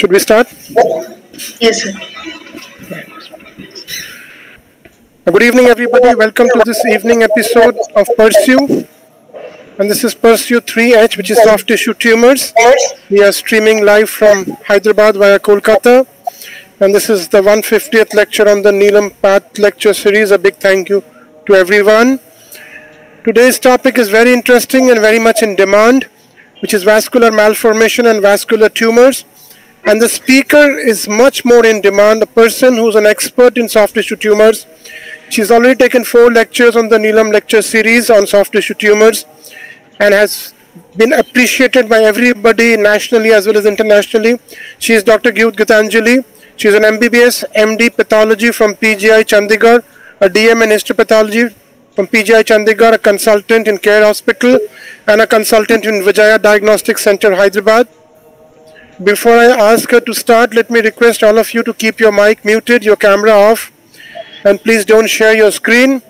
Should we start? Yes, sir. Good evening, everybody. Welcome to this evening episode of Pursue. And this is Pursue 3H, which is soft tissue tumors. We are streaming live from Hyderabad via Kolkata. And this is the 150th lecture on the Nilam Path lecture series. A big thank you to everyone. Today's topic is very interesting and very much in demand, which is vascular malformation and vascular tumors. And the speaker is much more in demand, a person who's an expert in soft tissue tumors. She's already taken four lectures on the Nilam lecture series on soft tissue tumors and has been appreciated by everybody nationally as well as internationally. She is Dr. Gude Geethanjali. She is an MBBS MD pathology from PGI Chandigarh, a DM in histopathology from PGI Chandigarh, a consultant in Care Hospital, and a consultant in Vijaya Diagnostic Center, Hyderabad. Before I ask her to start, let me request all of you to keep your mic muted, your camera off, and please don't share your screen.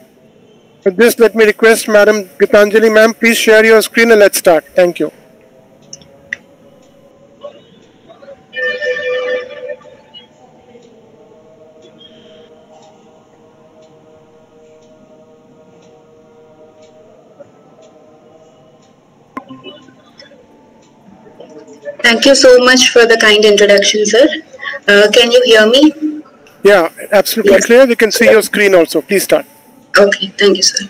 With this, let me request Madam Geethanjali ma'am, please share your screen and let's start. Thank you. Thank you so much for the kind introduction, sir. Uh, can you hear me? Yeah, absolutely Yes. clear. We can see your screen also. Please start. Okay, thank you, sir.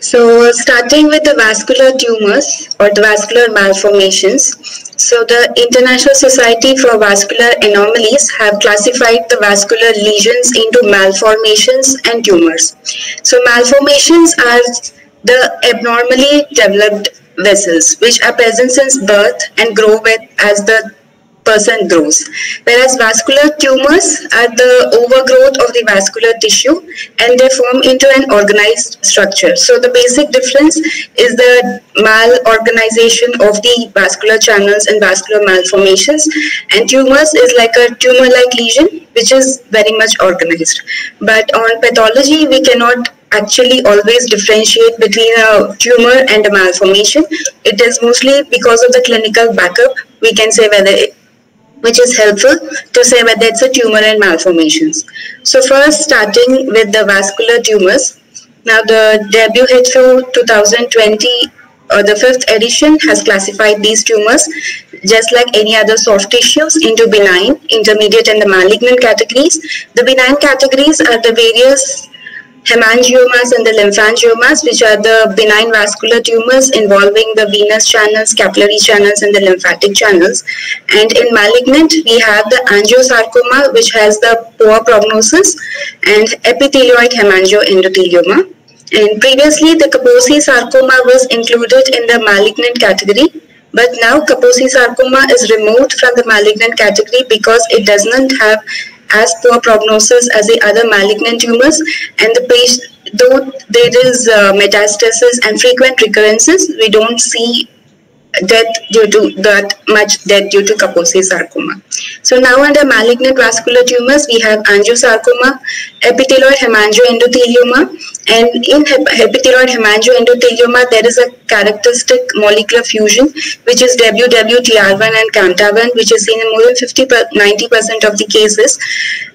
So, starting with the vascular tumors or the vascular malformations. So, the International Society for Vascular Anomalies have classified the vascular lesions into malformations and tumors. So, malformations are the abnormally developed vessels which are present since birth and grow with as the person grows. Whereas vascular tumors are the overgrowth of the vascular tissue and they form into an organized structure. So the basic difference is the malorganization of the vascular channels and vascular malformations. And tumors is like a tumor-like lesion which is very much organized. But on pathology, we cannot actually always differentiate between a tumor and a malformation. It is mostly because of the clinical backup. We can say whether it, which is helpful to say whether it's a tumor and malformations. So first starting with the vascular tumors. Now the WHO 2020 uh, the fifth edition has classified these tumors just like any other soft tissues into benign, intermediate and the malignant categories. The benign categories are the various hemangiomas and the lymphangiomas, which are the benign vascular tumors involving the venous channels, capillary channels, and the lymphatic channels. And in malignant, we have the angiosarcoma, which has the poor prognosis, and epithelioid hemangioendothelioma. And previously, the Kaposi sarcoma was included in the malignant category, but now Kaposi sarcoma is removed from the malignant category because it does not have as poor prognosis as the other malignant tumors and the patient though there is uh, metastasis and frequent recurrences we don't see death due to that much death due to Kaposi sarcoma. So now under malignant vascular tumors, we have angiosarcoma, epithelioid hemangioendothelioma, and in hep- epithelioid hemangioendothelioma, there is a characteristic molecular fusion, which is WWTR1 and CAMTA1, which is seen in more than 50 per 90% of the cases.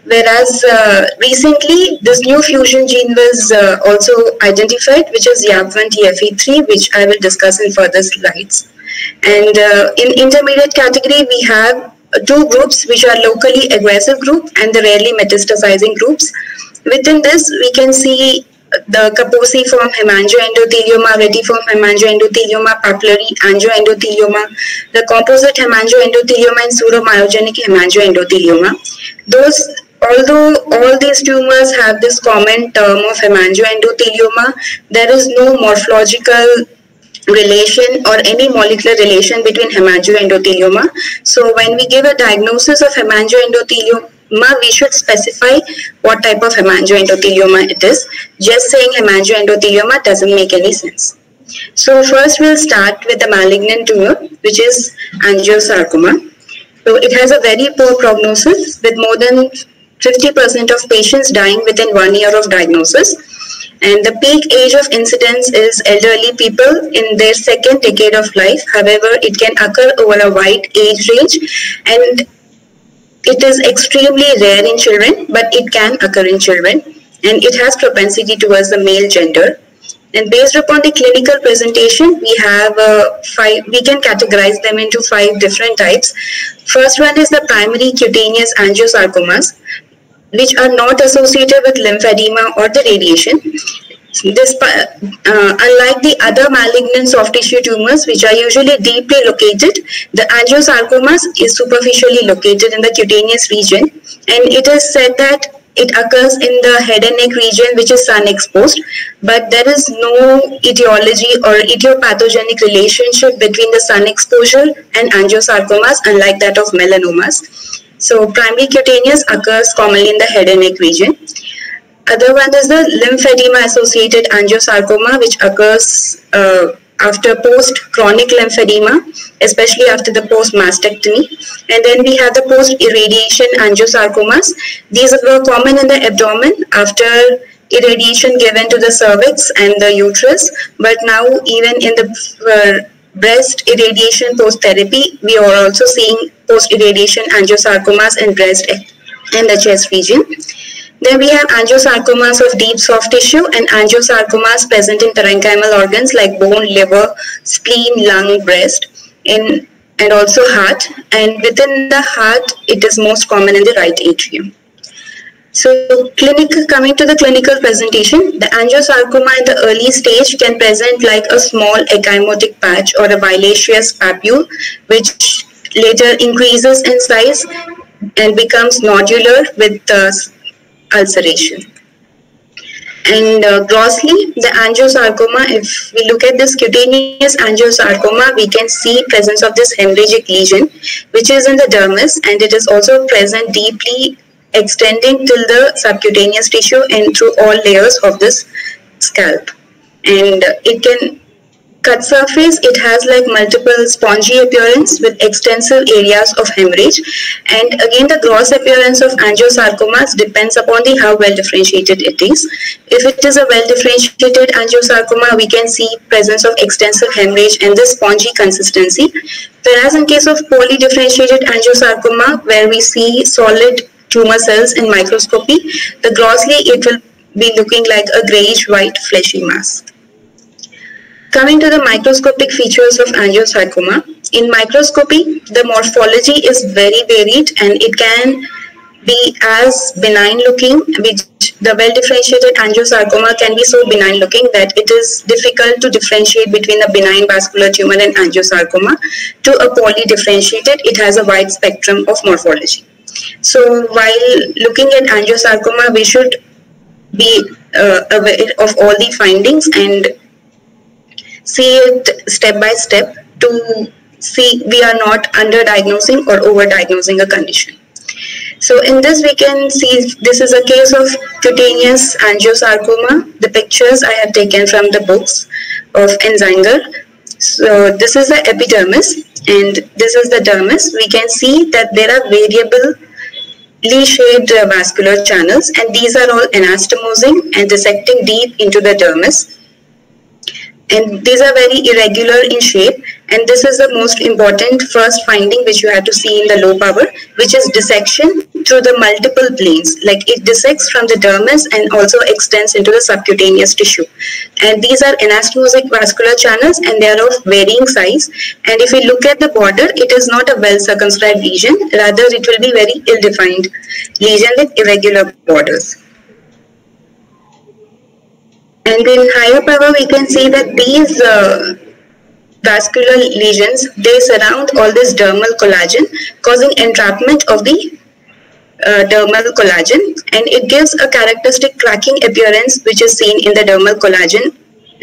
Whereas uh, recently, this new fusion gene was uh, also identified, which is YAP1TFE3, which I will discuss in further slides. And uh, in intermediate category, we have two groups which are locally aggressive group and the rarely metastasizing groups. Within this, we can see the Kaposiform hemangioendothelioma, retiform hemangioendothelioma, papillary angioendothelioma, the composite hemangioendothelioma and pseudomyogenic hemangioendothelioma. Those although all these tumors have this common term of hemangioendothelioma, there is no morphological relation or any molecular relation between hemangioendothelioma. So when we give a diagnosis of hemangioendothelioma, we should specify what type of hemangioendothelioma it is. Just saying hemangioendothelioma doesn't make any sense. So first we'll start with the malignant tumor, which is angiosarcoma. So it has a very poor prognosis with more than 50% of patients dying within one year of diagnosis. And the peak age of incidence is elderly people in their second decade of life. However, it can occur over a wide age range and it is extremely rare in children, but it can occur in children. And it has propensity towards the male gender. And based upon the clinical presentation, we have uh, five, we can categorize them into five different types. First one is the primary cutaneous angiosarcomas which are not associated with lymphedema or the radiation. This, uh, unlike the other malignant soft tissue tumors, which are usually deeply located, the angiosarcomas is superficially located in the cutaneous region, and it is said that it occurs in the head and neck region, which is sun exposed, but there is no etiology or etiopathogenic relationship between the sun exposure and angiosarcomas, unlike that of melanomas. So primary cutaneous occurs commonly in the head and neck region. Other one is the lymphedema associated angiosarcoma which occurs uh, after post-chronic lymphedema, especially after the post-mastectomy. And then we have the post-irradiation angiosarcomas. These were common in the abdomen after irradiation given to the cervix and the uterus, but now even in the uh, breast irradiation post-therapy, we are also seeing post-irradiation angiosarcomas in breast and the chest region. Then we have angiosarcomas of deep soft tissue and angiosarcomas present in parenchymal organs like bone, liver, spleen, lung, breast, in, and also heart. And within the heart, it is most common in the right atrium. So clinic, coming to the clinical presentation, the angiosarcoma in the early stage can present like a small ecchymotic patch or a violaceous papule, which later increases in size and becomes nodular with uh, ulceration. And uh, grossly, the angiosarcoma, if we look at this cutaneous angiosarcoma, we can see presence of this hemorrhagic lesion, which is in the dermis, and it is also present deeply extending till the subcutaneous tissue and through all layers of this scalp. And it can cut surface, it has like multiple spongy appearance with extensive areas of hemorrhage. And again, the gross appearance of angiosarcomas depends upon the how well differentiated it is. If it is a well differentiated angiosarcoma, we can see presence of extensive hemorrhage and this spongy consistency. Whereas in case of poorly differentiated angiosarcoma, where we see solid tumor cells in microscopy, the grossly it will be looking like a grayish white fleshy mass. Coming to the microscopic features of angiosarcoma, in microscopy, the morphology is very varied and it can be as benign looking, which the well-differentiated angiosarcoma can be so benign looking that it is difficult to differentiate between a benign vascular tumor and angiosarcoma. To a poorly differentiated, it has a wide spectrum of morphology. So while looking at angiosarcoma, we should be uh, aware of all the findings and see it step by step to see we are not underdiagnosing or overdiagnosing a condition. So in this we can see this is a case of cutaneous angiosarcoma. The pictures I have taken from the books of Enzinger. So this is the epidermis and this is the dermis. We can see that there are variable shaped uh, vascular channels and these are all anastomosing and dissecting deep into the dermis and these are very irregular in shape. And this is the most important first finding which you have to see in the low power which is dissection through the multiple planes. Like it dissects from the dermis and also extends into the subcutaneous tissue. And these are anastomosic vascular channels and they are of varying size. And if we look at the border it is not a well circumscribed lesion. Rather it will be very ill defined lesion with irregular borders and in higher power, we can see that these uh, vascular lesions, they surround all this dermal collagen, causing entrapment of the uh, dermal collagen. And it gives a characteristic cracking appearance, which is seen in the dermal collagen,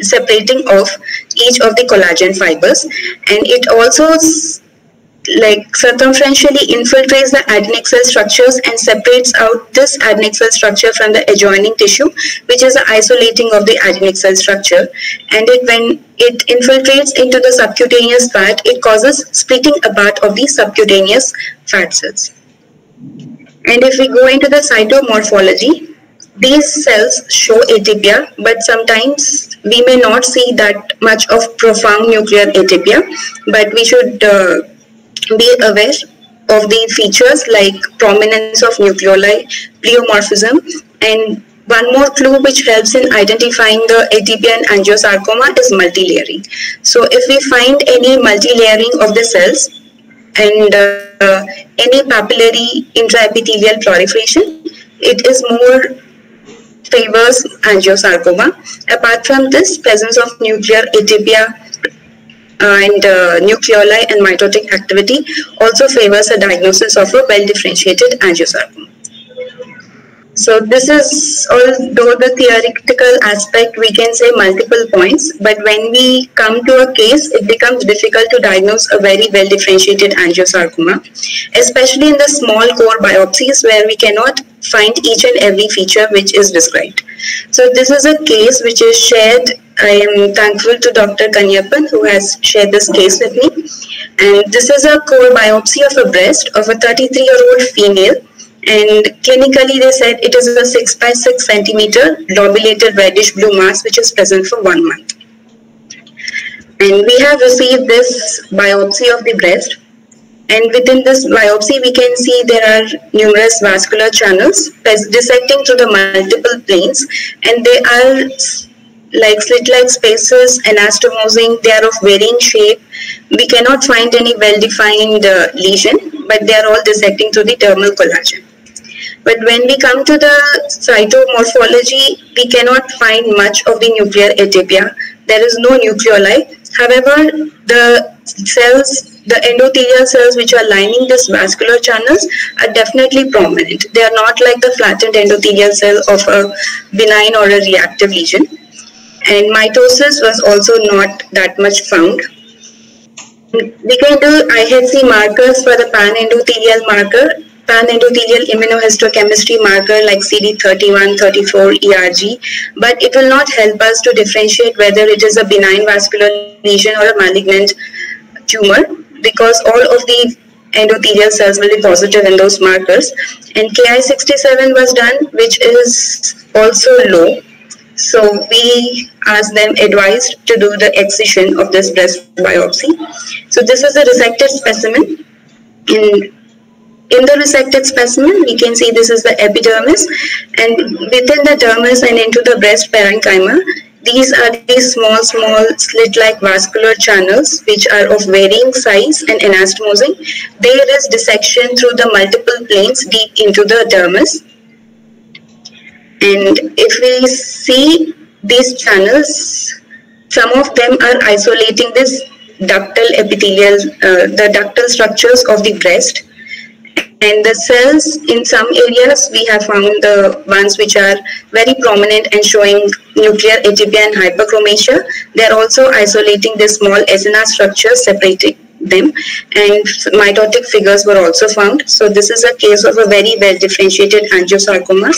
separating off each of the collagen fibers. And it also like circumferentially infiltrates the adnexal structures and separates out this adnexal structure from the adjoining tissue, which is the isolating of the adnexal structure. And it, when it infiltrates into the subcutaneous fat, it causes splitting apart of the subcutaneous fat cells. And if we go into the cytomorphology, these cells show atypia, but sometimes we may not see that much of profound nuclear atypia, but we should uh, be aware of the features like prominence of nucleoli, pleomorphism, and one more clue which helps in identifying the and angiosarcoma is multilayering. So if we find any multilayering of the cells and uh, any papillary intraepithelial proliferation, it is more favors angiosarcoma. Apart from this, presence of nuclear atypia and uh, nucleoli and mitotic activity also favors a diagnosis of a well-differentiated angiosarcoma. So this is, although the theoretical aspect, we can say multiple points, but when we come to a case, it becomes difficult to diagnose a very well-differentiated angiosarcoma, especially in the small core biopsies where we cannot find each and every feature which is described. So this is a case which is shared I am thankful to Dr. Kanyappan who has shared this case with me. And this is a core biopsy of a breast of a 33 year old female. And clinically, they said it is a 6 by 6 centimeter lobulated reddish blue mass which is present for one month. And we have received this biopsy of the breast. And within this biopsy, we can see there are numerous vascular channels dissecting through the multiple planes, and they are like slit-like spaces, anastomosing, they are of varying shape. We cannot find any well-defined uh, lesion, but they are all dissecting through the dermal collagen. But when we come to the cytomorphology, we cannot find much of the nuclear atypia. There is no nucleoli. However, the cells, the endothelial cells which are lining this vascular channels are definitely prominent. They are not like the flattened endothelial cell of a benign or a reactive lesion and mitosis was also not that much found. We can do IHC markers for the panendothelial marker, panendothelial immunohistochemistry marker like CD31, 34, ERG, but it will not help us to differentiate whether it is a benign vascular lesion or a malignant tumor because all of the endothelial cells will be positive in those markers. And Ki67 was done, which is also low. So we asked them advised to do the excision of this breast biopsy. So this is a resected specimen. In, in the resected specimen, we can see this is the epidermis and within the dermis and into the breast parenchyma, these are these small, small slit-like vascular channels which are of varying size and anastomosing. There is dissection through the multiple planes deep into the dermis and if we see these channels, some of them are isolating this ductal epithelial, uh, the ductal structures of the breast. And the cells in some areas, we have found the ones which are very prominent and showing nuclear atypia and hyperchromasia. They are also isolating the small acinar structures separating them and mitotic figures were also found. So this is a case of a very well differentiated angiosarcomas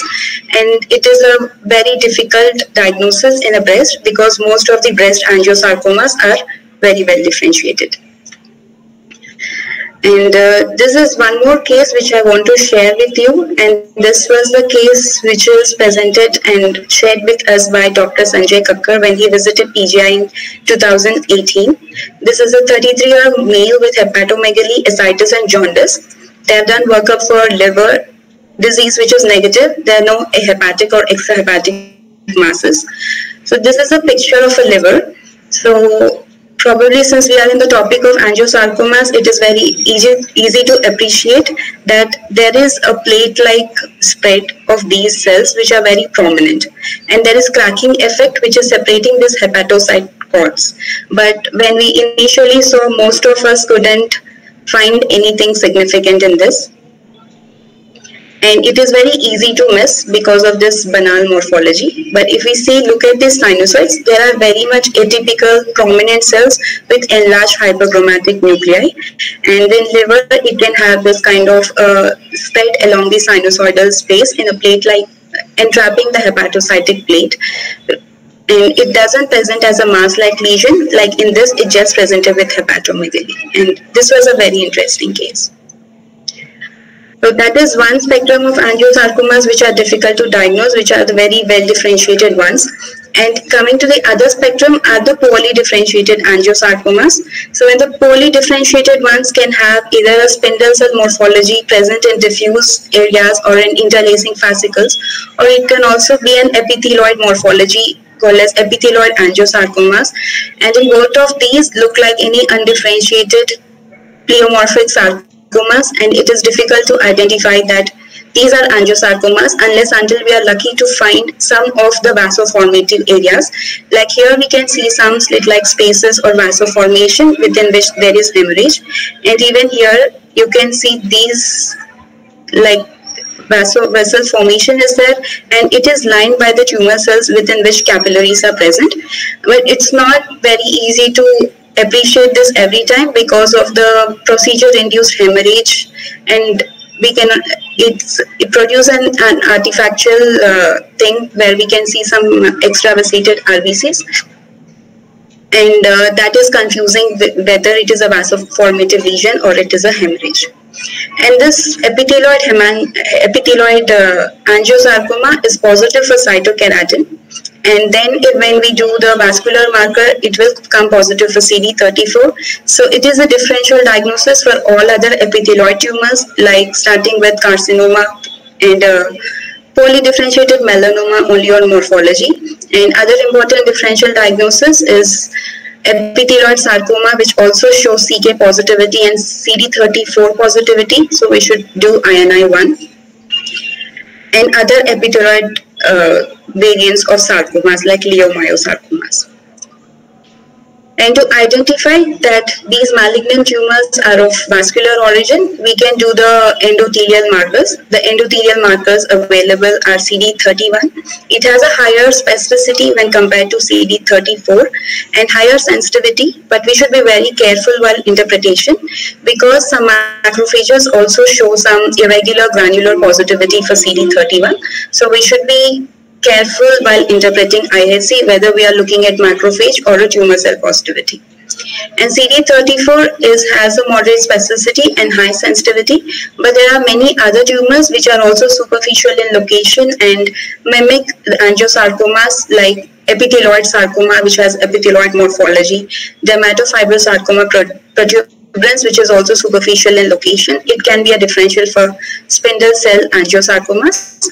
and it is a very difficult diagnosis in a breast because most of the breast angiosarcomas are very well differentiated. And uh, this is one more case which I want to share with you. And this was the case which was presented and shared with us by Dr. Sanjay Kakar when he visited PGI in 2018. This is a 33-year male with hepatomegaly, ascites and jaundice. They have done workup for liver disease which is negative. There are no hepatic or extrahepatic masses. So this is a picture of a liver. So probably since we are in the topic of angiosarcomas, it is very easy, easy to appreciate that there is a plate-like spread of these cells which are very prominent. And there is cracking effect which is separating this hepatocyte cords. But when we initially saw, most of us couldn't find anything significant in this and it is very easy to miss because of this banal morphology. But if we see, look at these sinusoids, there are very much atypical prominent cells with enlarged hyperchromatic nuclei. And in liver, it can have this kind of uh, spread along the sinusoidal space in a plate-like entrapping the hepatocytic plate. And it doesn't present as a mass-like lesion. Like in this, it just presented with hepatomegaly. And this was a very interesting case. So that is one spectrum of angiosarcomas which are difficult to diagnose, which are the very well differentiated ones. And coming to the other spectrum are the poorly differentiated angiosarcomas. So when the poorly differentiated ones can have either a spindle cell morphology present in diffuse areas or in interlacing fascicles, or it can also be an epithelioid morphology called as epithelioid angiosarcomas. And in both of these look like any undifferentiated pleomorphic sarcoma sarcomas and it is difficult to identify that these are angiosarcomas unless until we are lucky to find some of the vasoformative areas. Like here we can see some slit-like spaces or vasoformation within which there is hemorrhage. And even here you can see these like vaso vessel formation is there and it is lined by the tumor cells within which capillaries are present. But it's not very easy to appreciate this every time because of the procedure induced hemorrhage and we can it's it produces an, an artifactual uh, thing where we can see some extravasated RBCs and uh, that is confusing whether it is a vasoformative lesion or it is a hemorrhage. And this epithelioid, epithelioid uh, angiosarcoma is positive for cytokeratin. And then when we do the vascular marker, it will come positive for CD34. So it is a differential diagnosis for all other epithelioid tumors, like starting with carcinoma and uh, poorly differentiated melanoma only on morphology. And other important differential diagnosis is epithelioid sarcoma, which also shows CK positivity and CD34 positivity. So we should do INI1. And other epithelioid Uh, variants of sarcomas like leiomyosarcomas. And to identify that these malignant tumors are of vascular origin, we can do the endothelial markers. The endothelial markers available are CD31. It has a higher specificity when compared to CD34 and higher sensitivity, but we should be very careful while interpretation because some macrophages also show some irregular granular positivity for CD31. So we should be careful while interpreting IHC whether we are looking at macrophage or a tumor cell positivity. And CD34 is has a moderate specificity and high sensitivity, but there are many other tumors which are also superficial in location and mimic angiosarcomas like epithelioid sarcoma, which has epithelioid morphology, dermatofibrosarcoma protuberans, which is also superficial in location. It can be a differential for spindle cell angiosarcomas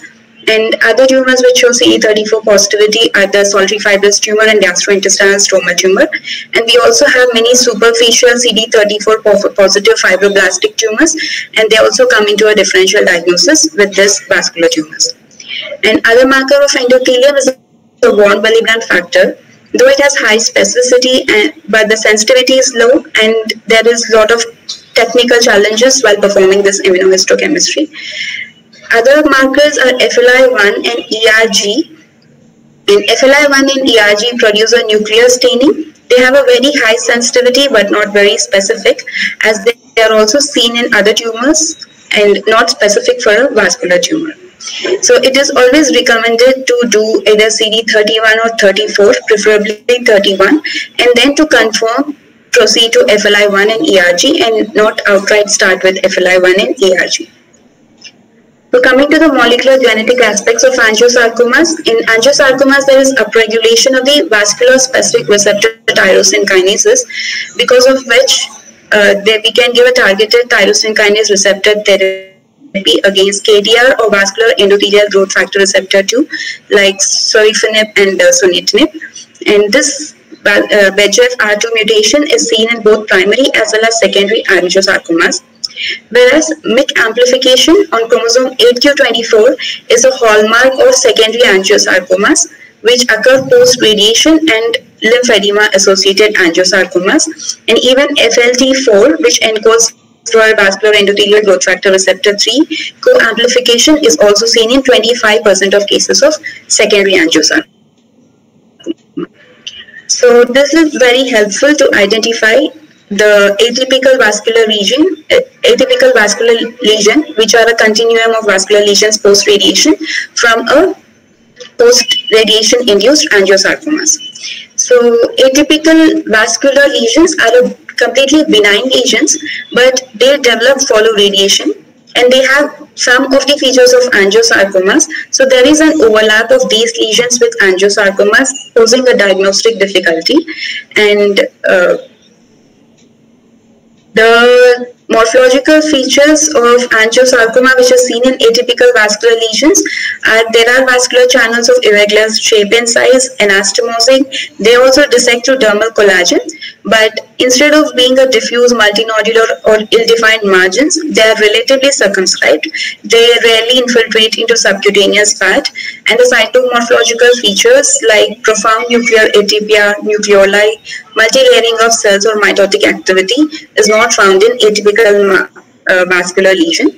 and other tumors which show CD34 positivity are the solitary fibrous tumor and gastrointestinal stromal tumor. And we also have many superficial CD34 positive fibroblastic tumors, and they also come into a differential diagnosis with this vascular tumors. And other marker of endothelium is the von Willebrand factor, though it has high specificity, and, but the sensitivity is low, and there is a lot of technical challenges while performing this immunohistochemistry. Other markers are FLI1 and ERG. And FLI1 and ERG produce a nuclear staining. They have a very high sensitivity but not very specific as they are also seen in other tumors and not specific for a vascular tumor. So it is always recommended to do either CD31 or 34, preferably 31, and then to confirm proceed to FLI1 and ERG and not outright start with FLI1 and ERG. So coming to the molecular genetic aspects of angiosarcomas, in angiosarcomas there is upregulation of the vascular specific receptor tyrosine kinases because of which uh, we can give a targeted tyrosine kinase receptor therapy against KDR or vascular endothelial growth factor receptor 2 like sorafenib and uh, sunitinib. And this uh, VEGF-R2 mutation is seen in both primary as well as secondary angiosarcomas. Whereas MYC amplification on chromosome 8q24 is a hallmark of secondary angiosarcomas which occur post-radiation and lymphedema associated angiosarcomas and even FLT4 which encodes vascular endothelial growth factor receptor 3 co-amplification is also seen in 25% of cases of secondary angiosarcoma. So this is very helpful to identify the atypical vascular region, atypical vascular lesion, which are a continuum of vascular lesions post-radiation from a post-radiation induced angiosarcomas. So atypical vascular lesions are completely benign lesions, but they develop follow radiation and they have some of the features of angiosarcomas. So there is an overlap of these lesions with angiosarcomas posing a diagnostic difficulty and uh, the morphological features of angiosarcoma which are seen in atypical vascular lesions are there are vascular channels of irregular shape and size, anastomosing. They also dissect through dermal collagen but instead of being a diffuse multinodular or ill-defined margins, they are relatively circumscribed. They rarely infiltrate into subcutaneous fat and the cytomorphological features like profound nuclear atypia, nucleoli, multi-layering of cells or mitotic activity is not found in atypical uh, vascular lesion.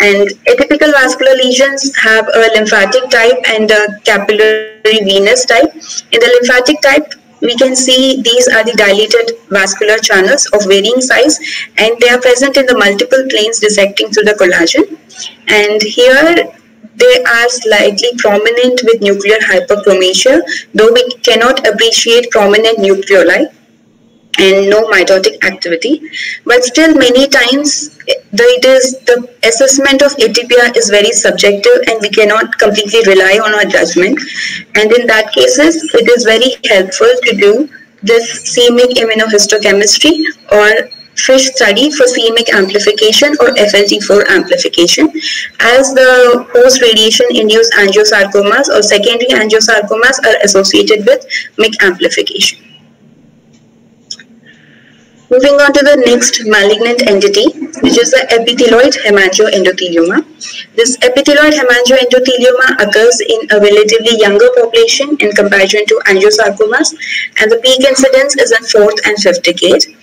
And atypical vascular lesions have a lymphatic type and a capillary venous type. In the lymphatic type, we can see these are the dilated vascular channels of varying size and they are present in the multiple planes dissecting through the collagen. And here they are slightly prominent with nuclear hyperchromasia, though we cannot appreciate prominent nucleoli and no mitotic activity. But still many times the, it is the assessment of atypia is very subjective and we cannot completely rely on our judgment. And in that cases, it is very helpful to do this c-MYC immunohistochemistry or FISH study for c-MYC amplification or FLT4 amplification as the post-radiation induced angiosarcomas or secondary angiosarcomas are associated with MYC amplification. Moving on to the next malignant entity, which is the epithelioid hemangioendothelioma. This epithelioid hemangioendothelioma occurs in a relatively younger population in comparison to angiosarcomas, and the peak incidence is in fourth and fifth decade.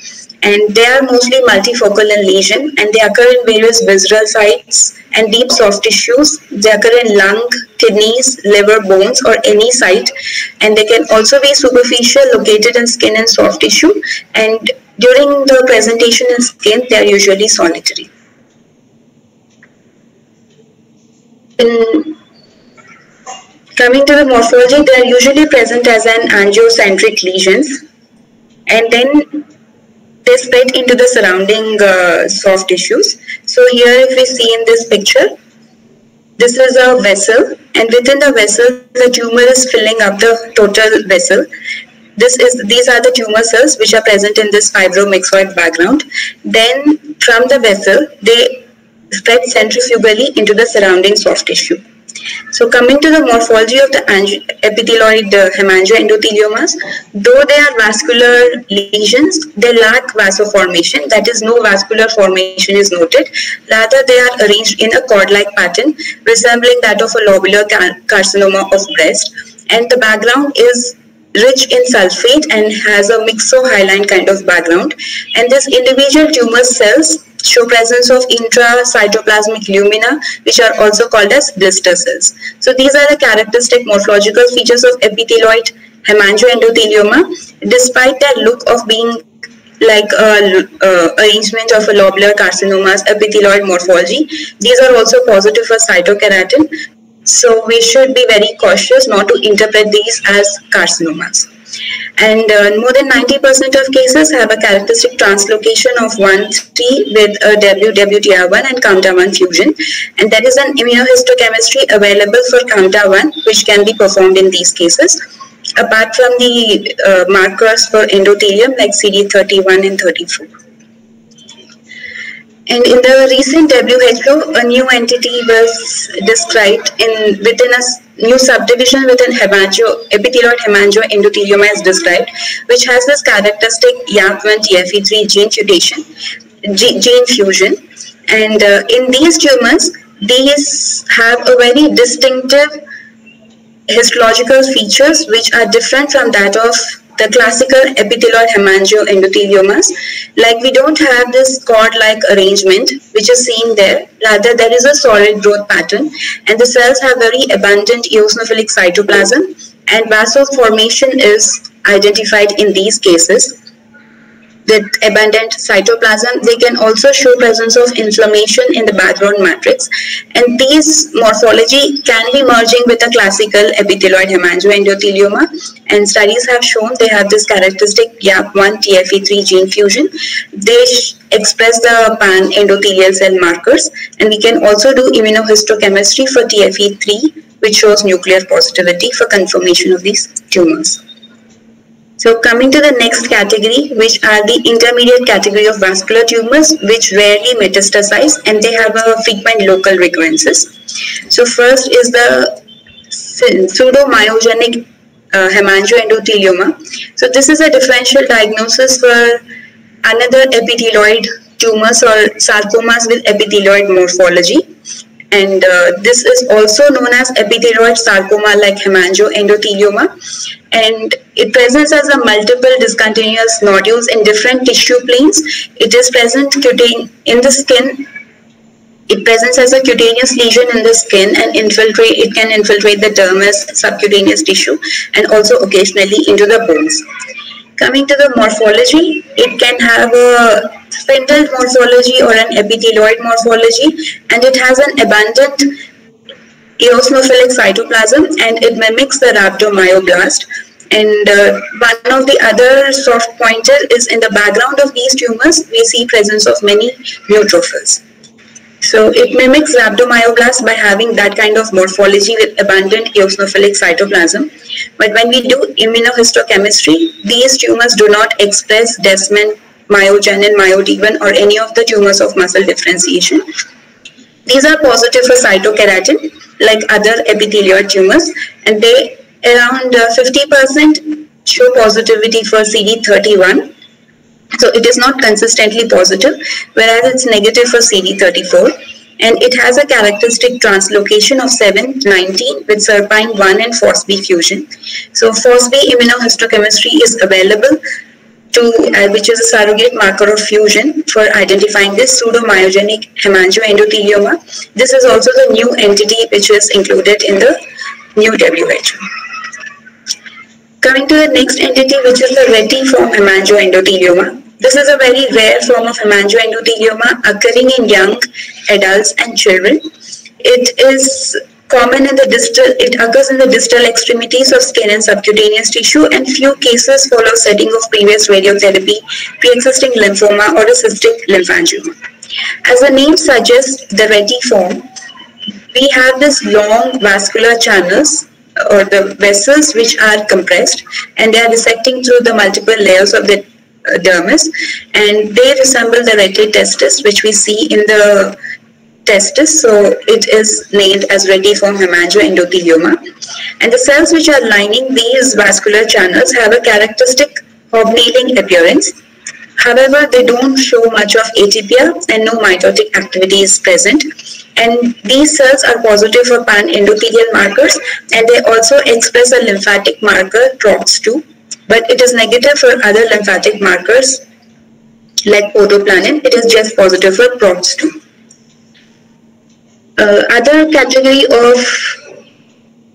And they are mostly multifocal in lesion, and they occur in various visceral sites and deep soft tissues. They occur in lung, kidneys, liver, bones, or any site, and they can also be superficial, located in skin and soft tissue, and during the presentation in skin, they are usually solitary. In coming to the morphology, they are usually present as an angiocentric lesions and then they spread into the surrounding uh, soft tissues. So here if we see in this picture, this is a vessel and within the vessel, the tumor is filling up the total vessel this is these are the tumor cells which are present in this fibromyxoid background. Then from the vessel, they spread centrifugally into the surrounding soft tissue. So coming to the morphology of the epithelioid uh, hemangioendotheliomas, though they are vascular lesions, they lack vasoformation, that is no vascular formation is noted. Rather, they are arranged in a cord-like pattern resembling that of a lobular carcinoma of breast and the background is rich in sulfate and has a myxohyaline kind of background. And these individual tumor cells show presence of intracytoplasmic lumina, which are also called as blister cells. So these are the characteristic morphological features of epithelioid hemangioendothelioma. Despite their look of being like a arrangement of a lobular carcinoma's epithelioid morphology. These are also positive for cytokeratin, so we should be very cautious not to interpret these as carcinomas. And uh, more than 90% of cases have a characteristic translocation of 1-3 with a WWTR1 and CAMTA1 fusion. And there is an immunohistochemistry available for CAMTA1 which can be performed in these cases apart from the uh, markers for endothelium like CD31 and 34. And in the recent WHO, a new entity was described in within a new subdivision within hemango, epithelioid hemangioendothelioma is described, which has this characteristic YAP1 TFE3 gene mutation, gene fusion. And uh, in these tumors, these have a very distinctive histological features which are different from that of the classical epithelioid hemangioendotheliomas. Like we don't have this cord-like arrangement which is seen there. Rather, there is a solid growth pattern and the cells have very abundant eosinophilic cytoplasm and vasal formation is identified in these cases with abundant cytoplasm. They can also show presence of inflammation in the background matrix. And these morphology can be merging with a classical epithelioid hemangioendothelioma. And studies have shown they have this characteristic YAP1 TFE3 gene fusion. They express the pan endothelial cell markers. And we can also do immunohistochemistry for TFE3, which shows nuclear positivity for confirmation of these tumors. So coming to the next category, which are the intermediate category of vascular tumors, which rarely metastasize and they have a frequent local recurrences. So first is the pseudomyogenic uh, hemangioendothelioma. So this is a differential diagnosis for another epithelioid tumors or sarcomas with epithelioid morphology and uh, this is also known as epithelioid sarcoma like hemangioendothelioma. And it presents as a multiple discontinuous nodules in different tissue planes. It is present in the skin. It presents as a cutaneous lesion in the skin and infiltrate it can infiltrate the dermis subcutaneous tissue and also occasionally into the bones coming to the morphology it can have a spindle morphology or an epithelioid morphology and it has an abundant eosinophilic cytoplasm and it mimics the rhabdomyoblast. And uh, one of the other soft pointer is in the background of these tumors we see presence of many neutrophils so it mimics rhabdomyoblast by having that kind of morphology with abundant eosinophilic cytoplasm. But when we do immunohistochemistry, these tumors do not express desmin myogenin, myoD1 or any of the tumors of muscle differentiation. These are positive for cytokeratin like other epithelioid tumors and they around 50% uh, show positivity for CD31. So it is not consistently positive whereas it's negative for CD34 and it has a characteristic translocation of 719 with serpine 1 and FOSB fusion. So FOSB immunohistochemistry is available to, uh, which is a surrogate marker of fusion for identifying this pseudomyogenic hemangioendothelioma. This is also the new entity which is included in the new WHO. Coming to the next entity, which is the retiform hemangioendothelioma. This is a very rare form of hemangioendothelioma occurring in young adults and children. It is common in the distal, it occurs in the distal extremities of skin and subcutaneous tissue and few cases follow setting of previous radiotherapy, pre-existing lymphoma or a cystic lymphangioma. As the name suggests, the retiform, we have this long vascular channels or the vessels which are compressed and they are dissecting through the multiple layers of the uh, dermis and they resemble the rete testis which we see in the testis, so it is named as retiform hemangioendothelioma. And the cells which are lining these vascular channels have a characteristic hobnailing appearance. However, they don't show much of atypia and no mitotic activity is present. And these cells are positive for pan-endothelial markers and they also express a lymphatic marker PROX2, but it is negative for other lymphatic markers like podoplanin. It is just positive for PROX2. Uh, other category of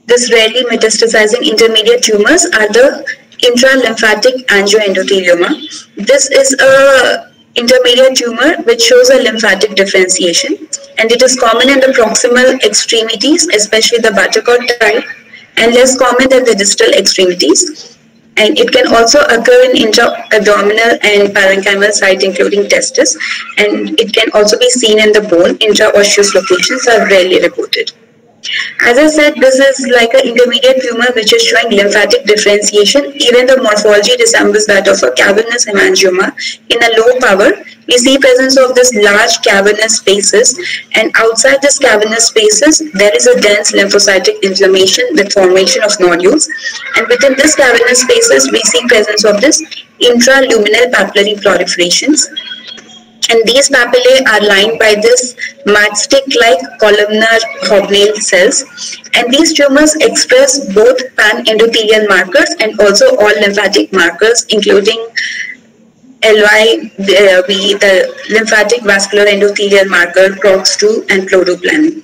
this rarely metastasizing intermediate tumors are the intralymphatic angioendothelioma. This is a intermediate tumor which shows a lymphatic differentiation and it is common in the proximal extremities, especially the buttock type and less common than the distal extremities. and it can also occur in intra-abdominal and parenchymal site, including testis, and it can also be seen in the bone. Intraosseous locations are rarely reported. As I said, this is like an intermediate tumor which is showing lymphatic differentiation. Even the morphology resembles that of a cavernous hemangioma. In a low power, we see presence of this large cavernous spaces and outside this cavernous spaces, there is a dense lymphocytic inflammation with formation of nodules. And within this cavernous spaces, we see presence of this intraluminal papillary proliferations and these papillae are lined by this matchstick-like columnar hobnail cells. And these tumors express both pan-endothelial markers and also all lymphatic markers, including LYV, uh, the lymphatic vascular endothelial marker, PROX2, and podoplanin.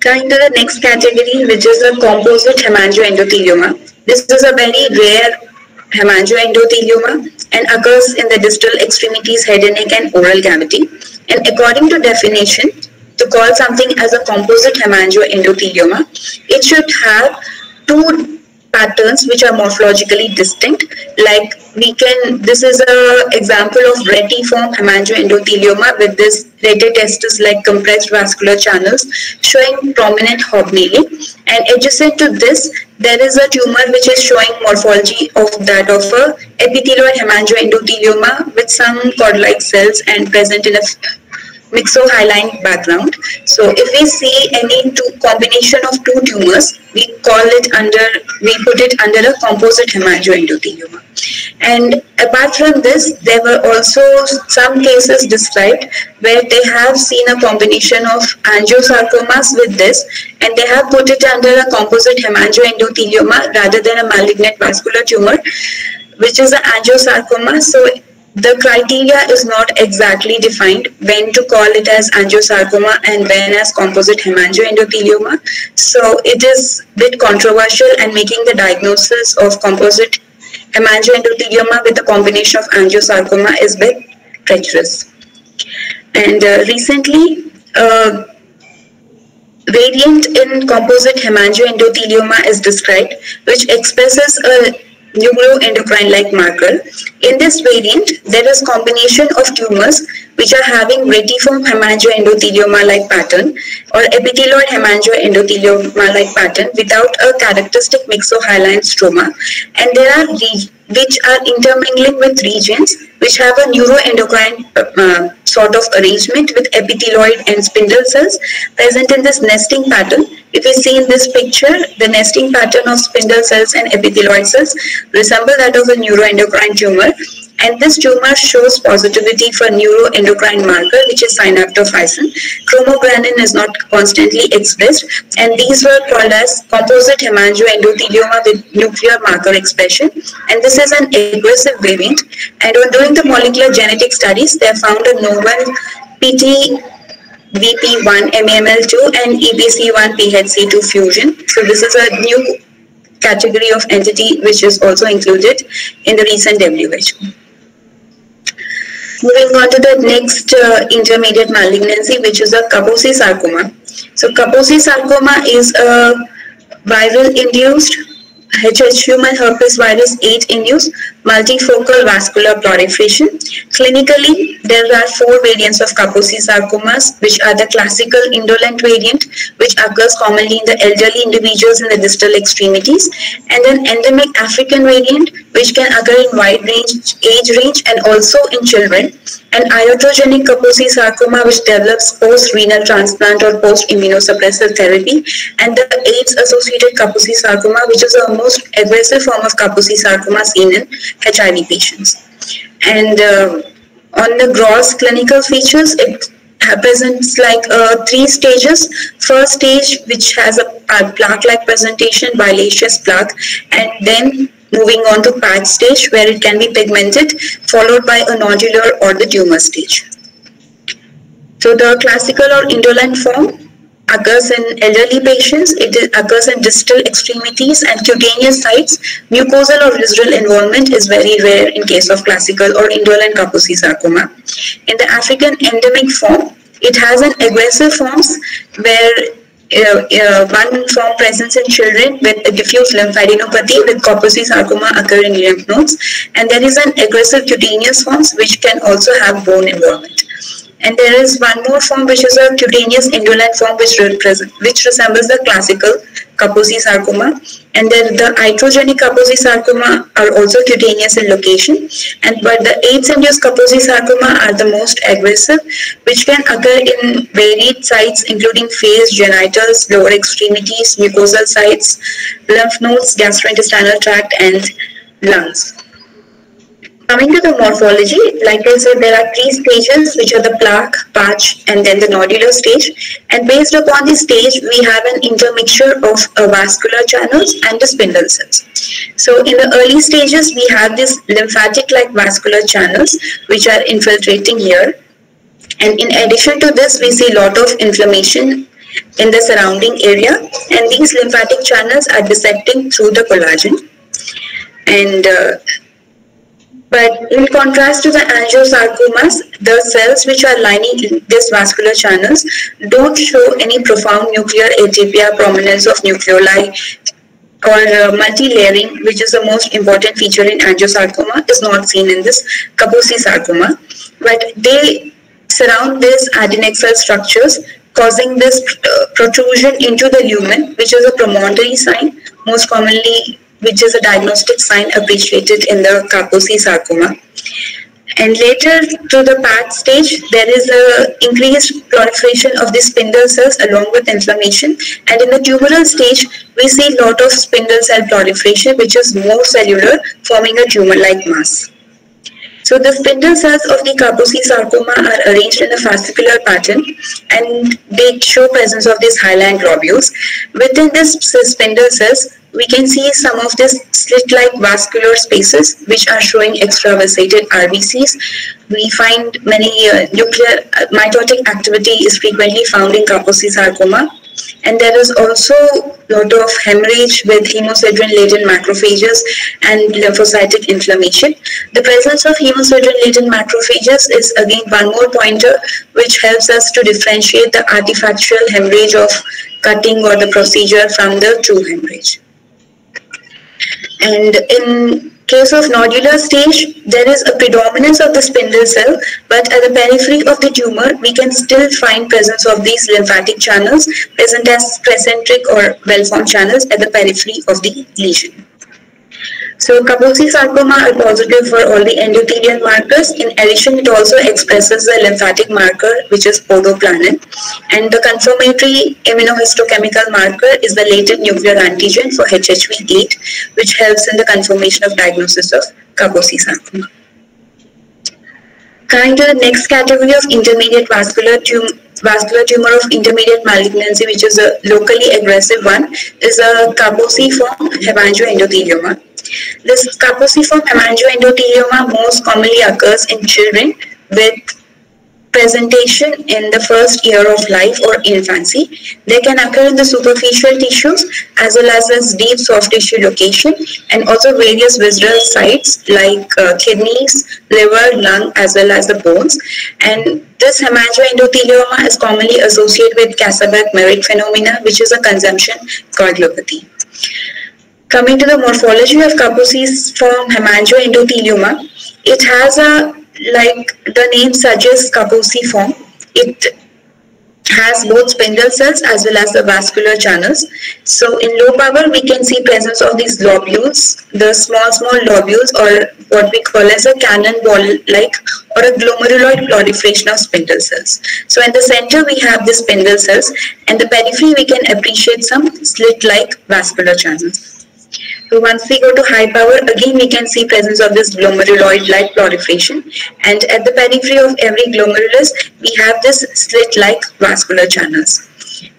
Coming to the next category, which is a composite hemangioendothelioma. This is a very rare hemangioendothelioma and occurs in the distal extremities, head and neck and oral cavity. And according to definition, to call something as a composite hemangioendothelioma, it should have two patterns which are morphologically distinct. Like we can this is a example of retiform hemangioendothelioma with this rete testis like compressed vascular channels showing prominent hobnailing and adjacent to this there is a tumor which is showing morphology of that of a epithelioid hemangioendothelioma with some cord-like cells and present in a myxohyaline background. So if we see any two combination of two tumors, we call it under, we put it under a composite hemangioendothelioma. And apart from this, there were also some cases described where they have seen a combination of angiosarcomas with this, and they have put it under a composite hemangioendothelioma rather than a malignant vascular tumor, which is an angiosarcoma. So the criteria is not exactly defined when to call it as angiosarcoma and when as composite hemangioendothelioma. So it is a bit controversial and making the diagnosis of composite hemangioendothelioma with a combination of angiosarcoma is a bit treacherous. And uh, recently, uh, variant in composite hemangioendothelioma is described, which expresses a neuroendocrine-like marker. In this variant, there is combination of tumors which are having retiform hemangioendothelioma-like pattern or epithelioid hemangioendothelioma-like pattern without a characteristic myxohyaline stroma. And there are which are intermingling with regions which have a neuroendocrine uh, sort of arrangement with epithelioid and spindle cells present in this nesting pattern. If you see in this picture, the nesting pattern of spindle cells and epithelioid cells resemble that of a neuroendocrine tumor and this tumor shows positivity for neuroendocrine marker which is synaptophysin. Chromogranin is not constantly expressed and these were called as composite hemangioendothelioma with nuclear marker expression and this is an aggressive variant and on doing the molecular genetic studies they found a novel PT VP1 MAML2 and EPC1 PHC2 fusion. So this is a new category of entity which is also included in the recent WHO. Moving on to the next uh, intermediate malignancy, which is a Kaposi sarcoma. So Kaposi sarcoma is a viral induced HH human herpes virus 8 induced multifocal vascular proliferation. Clinically, there are four variants of Kaposi sarcomas, which are the classical indolent variant, which occurs commonly in the elderly individuals in the distal extremities, and an endemic African variant, which can occur in wide range, age range, and also in children an iatrogenic Kaposi sarcoma which develops post-renal transplant or post-immunosuppressive therapy, and the AIDS-associated Kaposi sarcoma, which is the most aggressive form of Kaposi sarcoma seen in HIV patients. And uh, on the gross clinical features, it presents like uh, three stages. First stage, which has a, a plaque-like presentation, violaceous plaque, and then moving on to patch stage where it can be pigmented followed by a nodular or the tumor stage. So the classical or indolent form occurs in elderly patients. It occurs in distal extremities and cutaneous sites. Mucosal or visceral involvement is very rare in case of classical or indolent Kaposi sarcoma. In the African endemic form, it has an aggressive forms where uh, uh, one form presence in children with diffuse lymphadenopathy with Kaposi sarcoma occur in lymph nodes. And there is an aggressive cutaneous forms which can also have bone involvement. And there is one more form which is a cutaneous indolent form which, which resembles the classical Kaposi sarcoma. And then the iatrogenic Kaposi sarcoma are also cutaneous in location. And but the AIDS-induced Kaposi sarcoma are the most aggressive, which can occur in varied sites including face, genitals, lower extremities, mucosal sites, lymph nodes, gastrointestinal tract, and lungs. Coming to the morphology, like I said, there are three stages, which are the plaque, patch, and then the nodular stage. And based upon this stage, we have an intermixture of uh, vascular channels and the spindle cells. So in the early stages, we have these lymphatic-like vascular channels, which are infiltrating here. And in addition to this, we see a lot of inflammation in the surrounding area. And these lymphatic channels are dissecting through the collagen. And uh, but in contrast to the angiosarcomas, the cells which are lining these vascular channels don't show any profound nuclear atypia, prominence of nucleoli, or uh, multi-layering, which is the most important feature in angiosarcoma, is not seen in this Kaposi sarcoma. But they surround these adnexal structures, causing this uh, protrusion into the lumen, which is a promontory sign, most commonly which is a diagnostic sign appreciated in the Kaposi sarcoma. And later to the PAT stage, there is a increased proliferation of the spindle cells along with inflammation. And in the tumoral stage, we see a lot of spindle cell proliferation, which is more cellular, forming a tumor-like mass. So the spindle cells of the Kaposi sarcoma are arranged in a fascicular pattern and they show presence of these hyaline globules. Within these spindle cells, we can see some of these slit-like vascular spaces which are showing extravasated RBCs. We find many uh, nuclear uh, mitotic activity is frequently found in Kaposi sarcoma. And there is also a lot of hemorrhage with hemosiderin-laden macrophages and lymphocytic inflammation. The presence of hemosiderin-laden macrophages is again one more pointer which helps us to differentiate the artifactual hemorrhage of cutting or the procedure from the true hemorrhage. And in case of nodular stage, there is a predominance of the spindle cell, but at the periphery of the tumor, we can still find presence of these lymphatic channels present as crescentic or well-formed channels at the periphery of the lesion. So Kaposi sarcoma are positive for all the endothelial markers. In addition, it also expresses the lymphatic marker, which is podoplanin. And the confirmatory immunohistochemical marker is the latent nuclear antigen for HHV8, which helps in the confirmation of diagnosis of Kaposi sarcoma. Coming to the next category of intermediate vascular tumor, vascular tumor of intermediate malignancy, which is a locally aggressive one, is a Kaposiform hemangioendothelioma. This Kaposiform hemangioendothelioma most commonly occurs in children with presentation in the first year of life or infancy. They can occur in the superficial tissues as well as as deep soft tissue location and also various visceral sites like uh, kidneys, liver, lung as well as the bones. And this hemangioendothelioma is commonly associated with Kasabach-Merritt phenomena which is a consumption coagulopathy. Coming to the morphology of Kaposi's form hemangioendothelioma, it has a, like the name suggests, Kaposi form. It has both spindle cells as well as the vascular channels. So in low power, we can see presence of these lobules, the small, small lobules or what we call as a cannonball-like or a glomeruloid proliferation of spindle cells. So in the center, we have the spindle cells and the periphery, we can appreciate some slit-like vascular channels. So once we go to high power, again we can see presence of this glomeruloid-like proliferation. And at the periphery of every glomerulus, we have this slit-like vascular channels.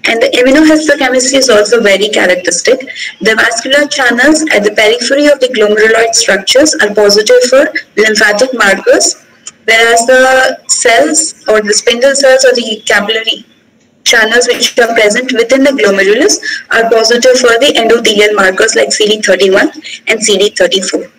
And the immunohistochemistry is also very characteristic. The vascular channels at the periphery of the glomeruloid structures are positive for lymphatic markers, whereas the cells or the spindle cells or the capillary channels which are present within the glomerulus are positive for the endothelial markers like CD31 and CD34.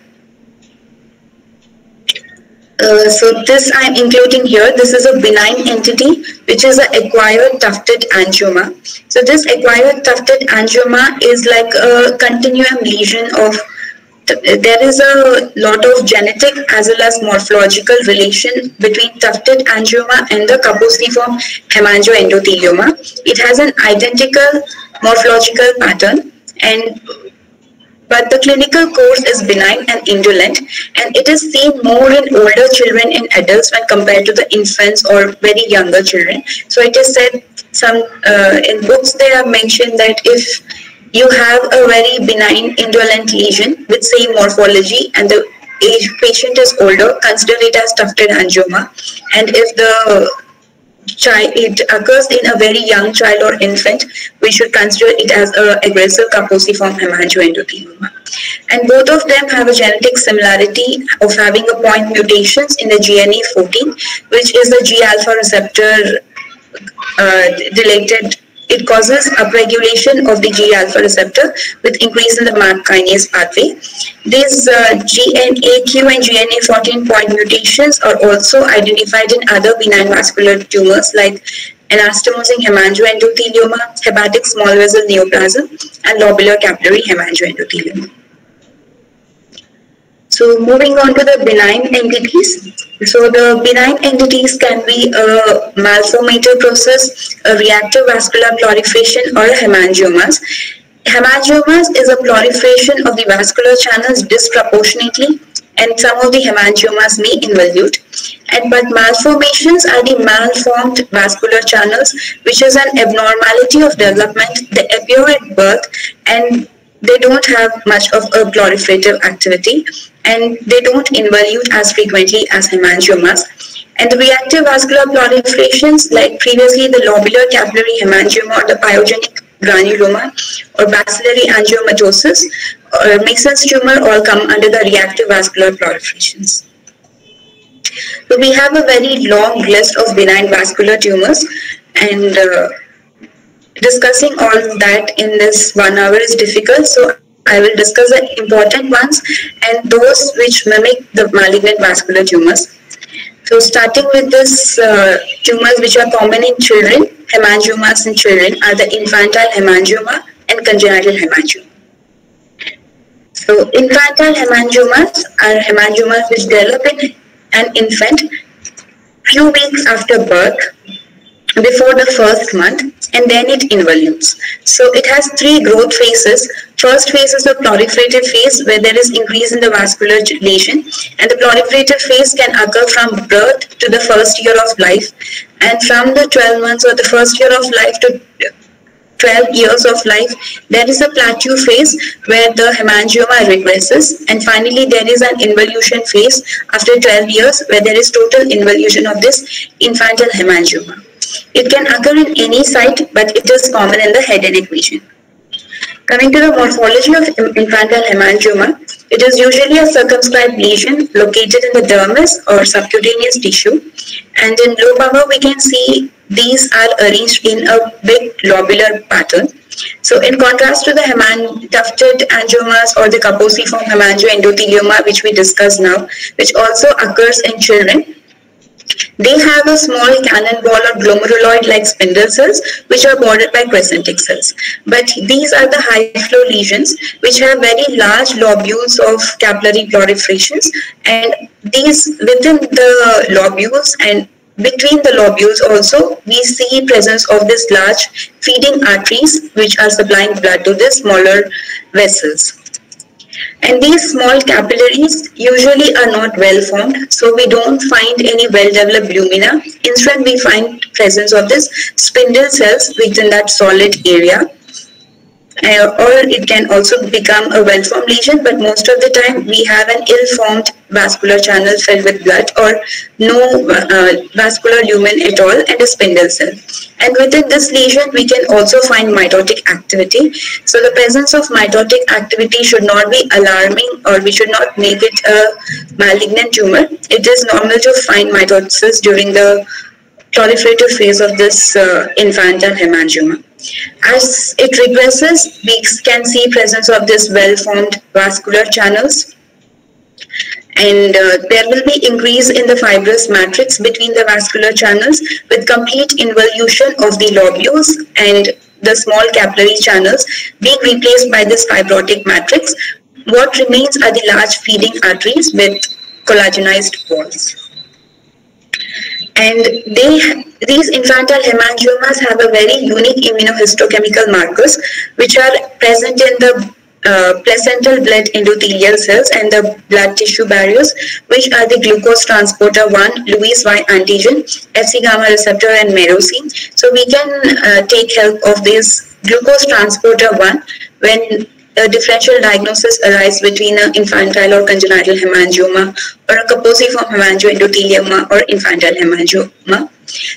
Uh, so this I'm including here. This is a benign entity, which is an acquired tufted angioma. So this acquired tufted angioma is like a continuum lesion of there is a lot of genetic as well as morphological relation between tufted angioma and the Kaposiform hemangioendothelioma. It has an identical morphological pattern and but the clinical course is benign and indolent and it is seen more in older children and adults when compared to the infants or very younger children. So it is said some uh, in books they have mentioned that if you have a very benign indolent lesion with same morphology and the age patient is older, consider it as tufted angioma. And if the child it occurs in a very young child or infant, we should consider it as a aggressive Kaposiform hemangioendothelioma. And both of them have a genetic similarity of having a point mutations in the GNA14, which is the G alpha receptor uh, related it causes upregulation of the G-alpha receptor with increase in the MAP kinase pathway. These uh, GNAQ and GNA14 point mutations are also identified in other benign vascular tumors like anastomosing hemangioendothelioma, hepatic small vessel neoplasm, and lobular capillary hemangioendothelioma. So moving on to the benign entities. So the benign entities can be a malformative process, a reactive vascular proliferation or hemangiomas. Hemangiomas is a proliferation of the vascular channels disproportionately and some of the hemangiomas may involute. And but malformations are the malformed vascular channels, which is an abnormality of development. They appear at birth and they don't have much of a proliferative activity and they don't involute as frequently as hemangiomas. And the reactive vascular proliferations, like previously the lobular capillary hemangioma or the pyogenic granuloma or bacillary angiomatosis or Masson's tumor all come under the reactive vascular proliferations. So we have a very long list of benign vascular tumors and uh, discussing all that in this one hour is difficult. So I will discuss the important ones and those which mimic the malignant vascular tumors. So starting with this uh, tumors which are common in children, hemangiomas in children are the infantile hemangioma and congenital hemangioma. So infantile hemangiomas are hemangiomas which develop in an infant few weeks after birth before the first month and then it involutes. So it has three growth phases. First phase is the proliferative phase where there is increase in the vascular lesion and the proliferative phase can occur from birth to the first year of life and from the 12 months or the first year of life to uh, 12 years of life, there is a plateau phase where the hemangioma regresses and finally there is an involution phase after 12 years where there is total involution of this infantile hemangioma. It can occur in any site, but it is common in the head and neck region. Coming to the morphology of infantile hemangioma, it is usually a circumscribed lesion located in the dermis or subcutaneous tissue. And in low power, we can see these are arranged in a big lobular pattern. So in contrast to the heman tufted angiomas or the Kaposiform hemangioendothelioma, which we discussed now, which also occurs in children, they have a small cannonball or glomeruloid-like spindle cells which are bordered by crescentic cells. But these are the high flow lesions which have very large lobules of capillary proliferations and these within the lobules and between the lobules also we see presence of this large feeding arteries which are supplying blood to the smaller vessels. And these small capillaries usually are not well formed, so we don't find any well developed lumina. Instead, we find presence of this spindle cells within that solid area or it can also become a well-formed lesion, but most of the time we have an ill-formed vascular channel filled with blood or no uh, vascular lumen at all and a spindle cell. And within this lesion, we can also find mitotic activity. So the presence of mitotic activity should not be alarming or we should not make it a malignant tumor. It is normal to find mitosis during the proliferative phase of this uh, infantile hemangioma. As it regresses, we can see presence of this well-formed vascular channels. and uh, there will be increase in the fibrous matrix between the vascular channels with complete involution of the lobules and the small capillary channels being replaced by this fibrotic matrix. What remains are the large feeding arteries with collagenized walls. And they, these infantile hemangiomas have a very unique immunohistochemical markers which are present in the uh, placental blood endothelial cells and the blood tissue barriers, which are the glucose transporter 1, Lewis Y antigen, Fc gamma receptor, and merosin. So we can uh, take help of this glucose transporter 1 when a differential diagnosis arises between an infantile or congenital hemangioma or a Kaposiform hemangioendothelioma or infantile hemangioma.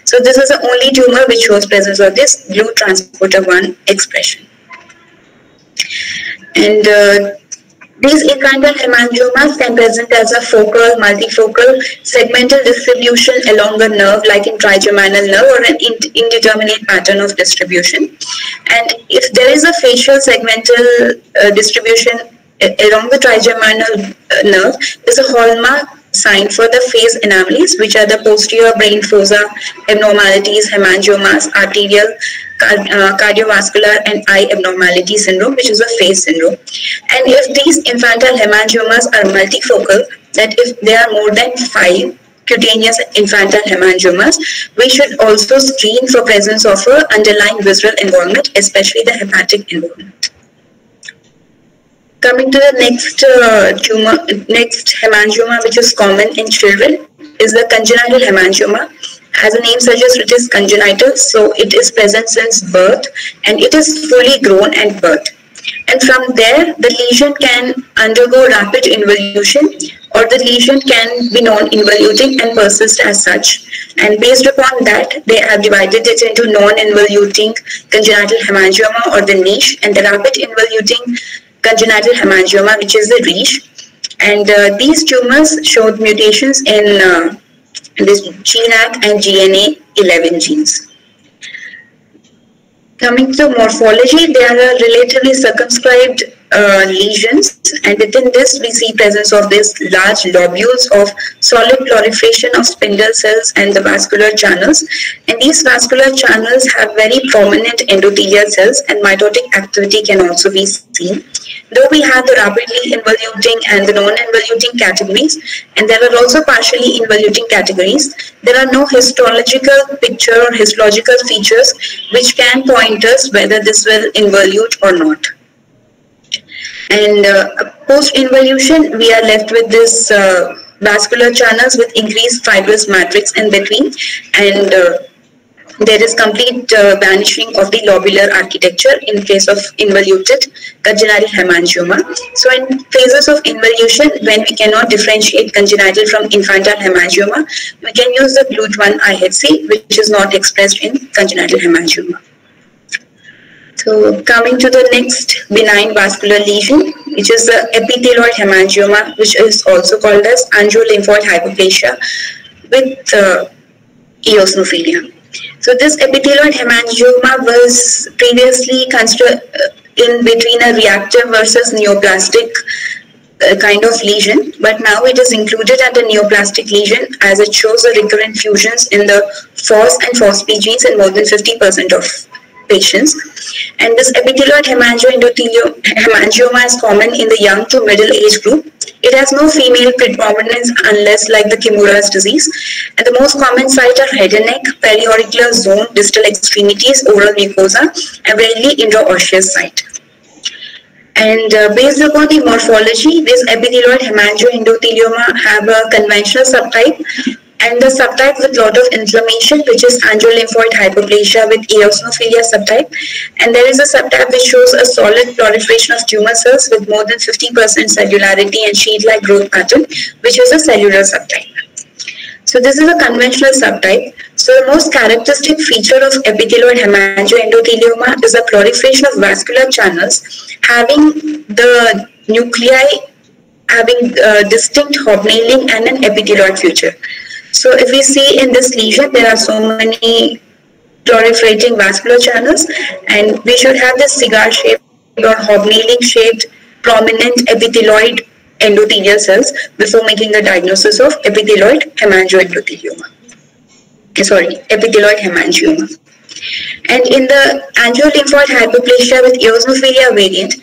So this is the only tumor which shows presence of this GLU transporter 1 expression. And uh, these infantile hemangiomas can present as a focal, multifocal, segmental distribution along a nerve like in trigeminal nerve or an indeterminate pattern of distribution. And if there is a facial segmental uh, distribution along the trigeminal uh, nerve, is a hallmark sign for the PHACE anomalies, which are the posterior brain fossa abnormalities, hemangiomas, arterial, uh, cardiovascular, and eye abnormality syndrome, which is a PHACE syndrome. And if these infantile hemangiomas are multifocal, that if there are more than five cutaneous infantile hemangiomas, we should also screen for presence of a underlying visceral involvement, especially the hepatic involvement. Coming to the next uh, tumor, next hemangioma, which is common in children, is the congenital hemangioma. As the name suggests, it is congenital, so it is present since birth, and it is fully grown at birth. And from there, the lesion can undergo rapid involution, or the lesion can be non-involuting and persist as such. And based upon that, they have divided it into non-involuting congenital hemangioma or the NICH, and the rapid involuting congenital hemangioma, which is the RICH. And uh, these tumors showed mutations in uh, this GNAQ and GNA11 genes. Coming to morphology, they are relatively circumscribed uh, lesions and within this we see presence of these large lobules of solid proliferation of spindle cells and the vascular channels and these vascular channels have very prominent endothelial cells and mitotic activity can also be seen though we have the rapidly involuting and the non-involuting categories and there are also partially involuting categories. There are no histological picture or histological features which can point us whether this will involute or not. And uh, post-involution, we are left with this uh, vascular channels with increased fibrous matrix in between and uh, there is complete uh, vanishing of the lobular architecture in case of involuted congenital hemangioma. So in phases of involution, when we cannot differentiate congenital from infantile hemangioma, we can use the GLUT1 IHC, which is not expressed in congenital hemangioma. So coming to the next benign vascular lesion, which is the epithelioid hemangioma, which is also called as angiolymphoid hyperplasia with uh, eosinophilia. So this epithelial hemangioma was previously considered uh, in between a reactive versus neoplastic uh, kind of lesion, but now it is included under neoplastic lesion as it shows the recurrent fusions in the FOS and FOSB genes in more than 50% of patients. And this epithelioid hemangioma is common in the young to middle age group. It has no female predominance unless like the Kimura's disease. And the most common sites are head and neck, periauricular zone, distal extremities, oral mucosa, and rarely intraosseous site. And uh, based upon the morphology, this epithelioid hemangioendothelioma have a conventional subtype and the subtype with lot of inflammation, which is angiolymphoid hyperplasia with eosinophilia subtype. And there is a subtype which shows a solid proliferation of tumor cells with more than 50% cellularity and sheet-like growth pattern, which is a cellular subtype. So this is a conventional subtype. So the most characteristic feature of epithelioid hemangioendothelioma is the proliferation of vascular channels having the nuclei having uh, distinct hobnailing and an epithelioid feature. So if we see in this lesion, there are so many proliferating vascular channels and we should have this cigar shaped or hobnailing shaped prominent epithelioid endothelial cells before making the diagnosis of epithelioid hemangioendothelioma. Eh, sorry, epithelioid hemangioma. And in the angiolymphoid hyperplasia with eosinophilia variant,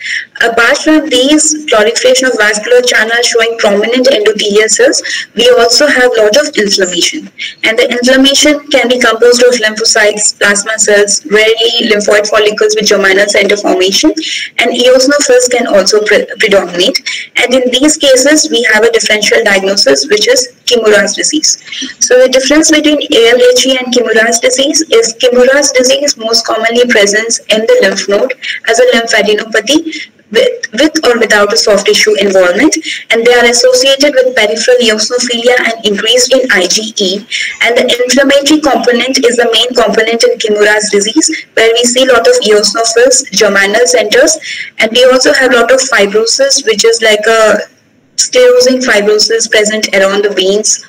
apart from these proliferation of vascular channels showing prominent endothelial cells, we also have a lot of inflammation. And the inflammation can be composed of lymphocytes, plasma cells, rarely lymphoid follicles with germinal center formation, and eosinophils can also pre predominate. And in these cases, we have a differential diagnosis, which is Kimura's disease. So the difference between ALHE and Kimura's disease is Kimura's disease most commonly presents in the lymph node as a lymphadenopathy with, with or without a soft tissue involvement and they are associated with peripheral eosinophilia and increased in IgE and the inflammatory component is the main component in Kimura's disease where we see a lot of eosinophils, germinal centers and we also have a lot of fibrosis which is like a sclerosing fibrosis present around the veins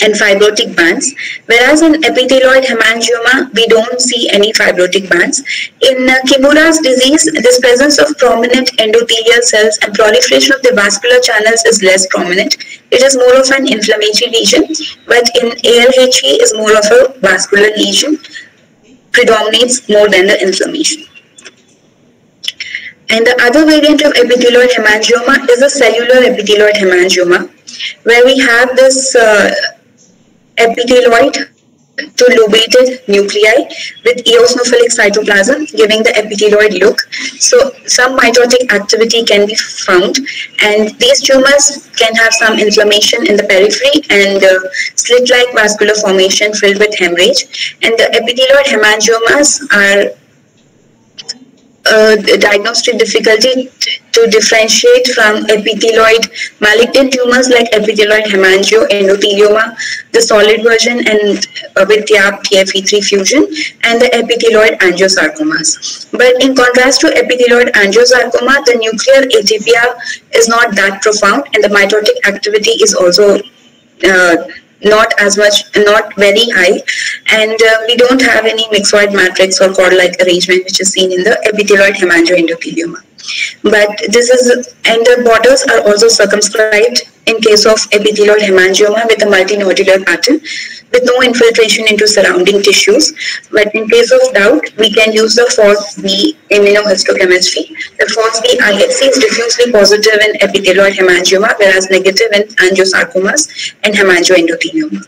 and fibrotic bands, whereas in epithelioid hemangioma, we don't see any fibrotic bands. In uh, Kimura's disease, this presence of prominent endothelial cells and proliferation of the vascular channels is less prominent. It is more of an inflammatory lesion, but in ALHE is more of a vascular lesion, predominates more than the inflammation. And the other variant of epithelioid hemangioma is a cellular epithelioid hemangioma, where we have this uh, epithelioid to lobated nuclei with eosinophilic cytoplasm giving the epithelioid look. So some mitotic activity can be found and these tumors can have some inflammation in the periphery and uh, slit-like vascular formation filled with hemorrhage. And the epithelioid hemangiomas are uh, diagnostic difficulty to differentiate from epithelioid malignant tumors like epithelioid hemangioendothelioma, the solid version and uh, with YAP TFE3 fusion, and the epithelioid angiosarcomas. But in contrast to epithelioid angiosarcoma, the nuclear atypia is not that profound and the mitotic activity is also uh, not as much, not very high. And uh, we don't have any myxoid matrix or cord-like arrangement which is seen in the epithelioid hemangioendothelioma. But this is, and the borders are also circumscribed in case of epithelial hemangioma with a multinodular pattern with no infiltration into surrounding tissues. But in case of doubt, we can use the FOSB immunohistochemistry. The FOSB IHC is diffusely positive in epithelial hemangioma, whereas negative in angiosarcomas and hemangioendothelioma.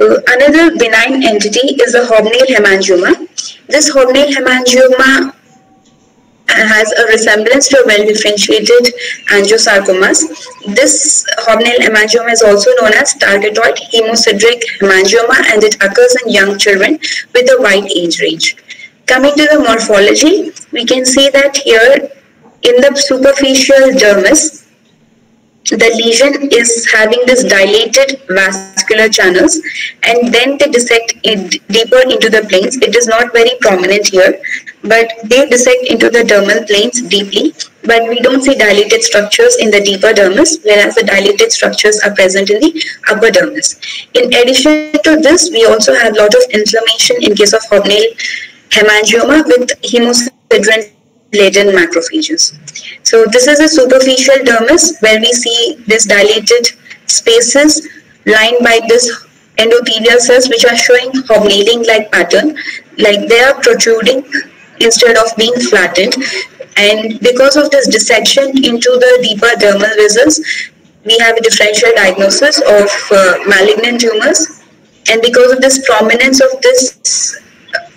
Uh, another benign entity is the hobnail hemangioma. This hobnail hemangioma has a resemblance to a well-differentiated angiosarcomas. This hobnail hemangioma is also known as targetoid hemosiderotic hemangioma and it occurs in young children with a wide age range. Coming to the morphology, we can see that here in the superficial dermis, the lesion is having this dilated vascular channels and then they dissect it deeper into the planes. It is not very prominent here, but they dissect into the dermal planes deeply. But we don't see dilated structures in the deeper dermis, whereas the dilated structures are present in the upper dermis. In addition to this, we also have a lot of inflammation in case of hobnail hemangioma with hemosiderin laden macrophages. So this is a superficial dermis where we see this dilated spaces lined by this endothelial cells which are showing hobnailing like pattern like they are protruding instead of being flattened. And because of this dissection into the deeper dermal vessels we have a differential diagnosis of uh, malignant tumors. And because of this prominence of this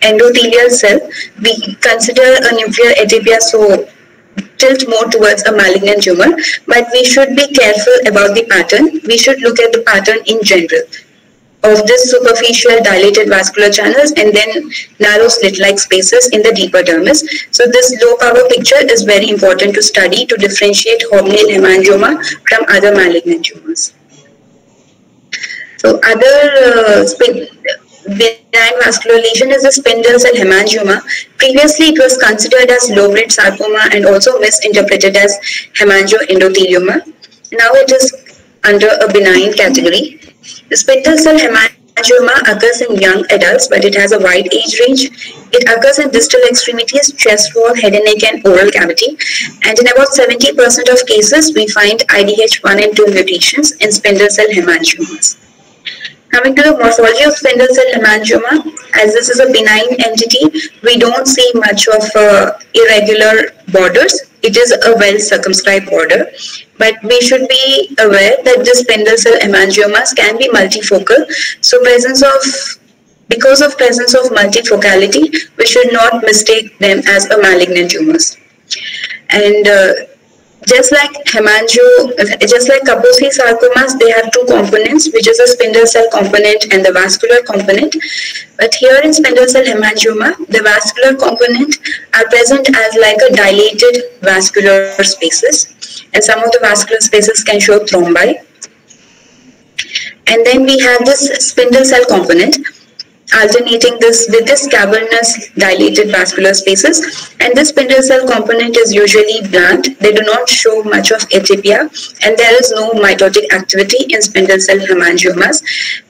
endothelial cell, we consider a nuclear atypia so tilt more towards a malignant tumor, but we should be careful about the pattern. We should look at the pattern in general of this superficial dilated vascular channels and then narrow slit-like spaces in the deeper dermis. So this low power picture is very important to study to differentiate hobnail hemangioma from other malignant tumors. So other uh, benign vascular lesion is the spindle cell hemangioma. Previously, it was considered as low-grade sarcoma and also misinterpreted as hemangioendothelioma. Now it is under a benign category. The spindle cell hemangioma occurs in young adults, but it has a wide age range. It occurs in distal extremities, chest wall, head and neck, and oral cavity. And in about 70% of cases, we find IDH1 and 2 mutations in spindle cell hemangiomas. Coming to the morphology of spindle cell hemangioma, as this is a benign entity, we don't see much of uh, irregular borders. It is a well circumscribed border, but we should be aware that the spindle cell hemangiomas can be multifocal. So presence of because of presence of multifocality, we should not mistake them as a malignant tumors. And uh, just like hemangio, just like Kaposi sarcomas, they have two components, which is a spindle cell component and the vascular component. But here in spindle cell hemangioma, the vascular component are present as like a dilated vascular spaces. And some of the vascular spaces can show thrombi. And then we have this spindle cell component, alternating this with this cavernous dilated vascular spaces. And this spindle cell component is usually blunt. They do not show much of atypia and there is no mitotic activity in spindle cell hemangiomas.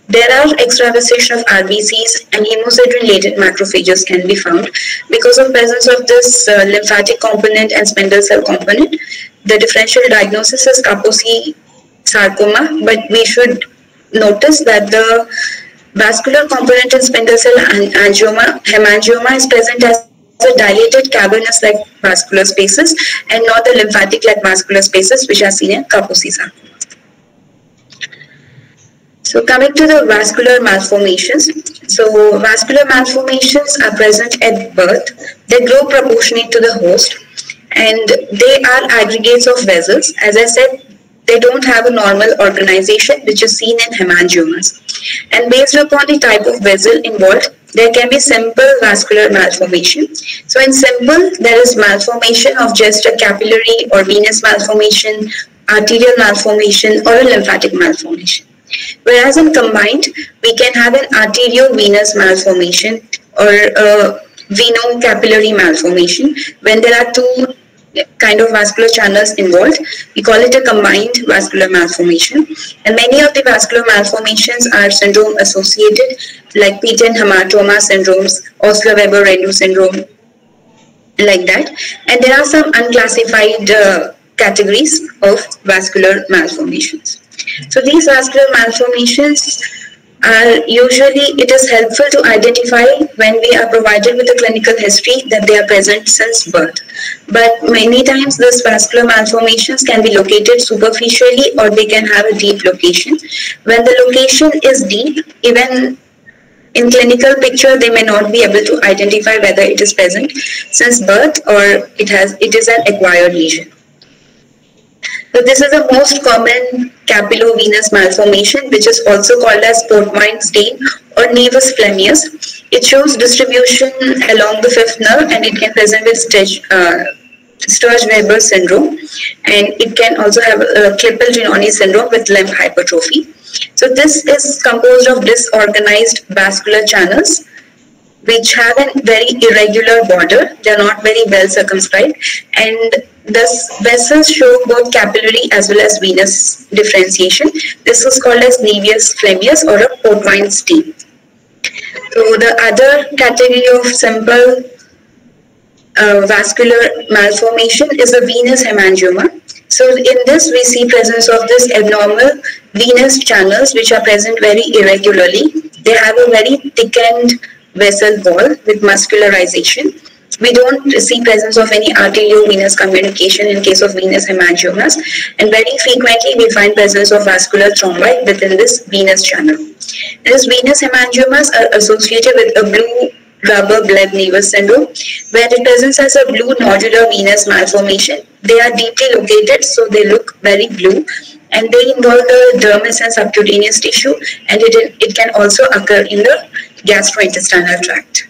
There are extravasation of RBCs and hemosiderin-laden macrophages can be found. Because of presence of this uh, lymphatic component and spindle cell component, the differential diagnosis is Kaposi sarcoma, but we should notice that the Vascular component in spindle cell angioma, hemangioma is present as a dilated cavernous-like vascular spaces and not the lymphatic-like vascular spaces which are seen in Kaposi. So coming to the vascular malformations. So vascular malformations are present at birth. They grow proportionate to the host and they are aggregates of vessels. As I said, they don't have a normal organization which is seen in hemangiomas. And based upon the type of vessel involved, there can be simple vascular malformation. So in simple, there is malformation of just a capillary or venous malformation, arterial malformation or a lymphatic malformation. Whereas in combined, we can have an arteriovenous malformation or a venocapillary malformation when there are two kind of vascular channels involved. We call it a combined vascular malformation. And many of the vascular malformations are syndrome associated, like PTEN hamartoma syndromes, Osler-Weber-Rendu syndrome, like that. And there are some unclassified uh, categories of vascular malformations. So these vascular malformations are usually it is helpful to identify when we are provided with a clinical history that they are present since birth. But many times these vascular malformations can be located superficially or they can have a deep location. When the location is deep, even in clinical picture they may not be able to identify whether it is present since birth or it has it is an acquired lesion. So this is the most common capillovenous malformation, which is also called as Port-Wine stain or nevus flammeus. It shows distribution along the fifth nerve and it can present with uh, Sturge-Weber syndrome and it can also have a Klippel-Trenaunay syndrome with limb hypertrophy. So this is composed of disorganized vascular channels which have a very irregular border. They are not very well circumscribed and Thus, vessels show both capillary as well as venous differentiation. This is called as nevus flammeus or a port-wine stain. So the other category of simple uh, vascular malformation is a venous hemangioma. So in this we see presence of this abnormal venous channels which are present very irregularly. They have a very thickened vessel wall with muscularization we don't see presence of any arteriovenous communication in case of venous hemangiomas and very frequently we find presence of vascular thrombi within this venous channel. These venous hemangiomas are associated with a blue rubber bleb nevus syndrome where it presents as a blue nodular venous malformation. They are deeply located so they look very blue and they involve the dermis and subcutaneous tissue and it, it can also occur in the gastrointestinal tract.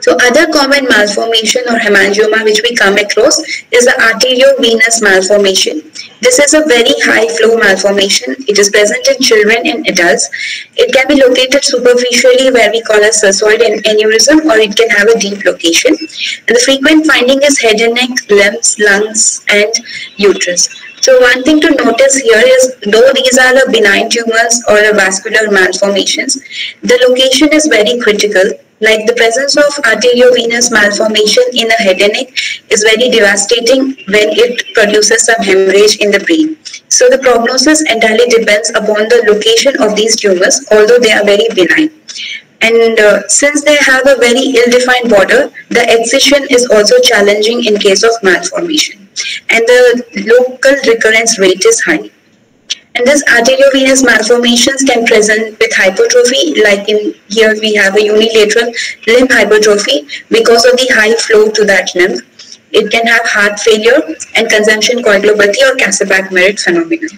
So other common malformation or hemangioma which we come across is the arteriovenous malformation. This is a very high flow malformation. It is present in children and adults. It can be located superficially where we call a cirsoid aneurysm or it can have a deep location. And the frequent finding is head and neck, limbs, lungs and uterus. So one thing to notice here is though these are the benign tumors or the vascular malformations, the location is very critical. Like the presence of arteriovenous malformation in a head and neck is very devastating when it produces some hemorrhage in the brain. So the prognosis entirely depends upon the location of these tumors, although they are very benign. And uh, since they have a very ill-defined border, the excision is also challenging in case of malformation. And the local recurrence rate is high. And this arteriovenous malformations can present with hypertrophy, like in here we have a unilateral limb hypertrophy because of the high flow to that limb. It can have heart failure and consumption coagulopathy or Kasabach-Merritt phenomenon.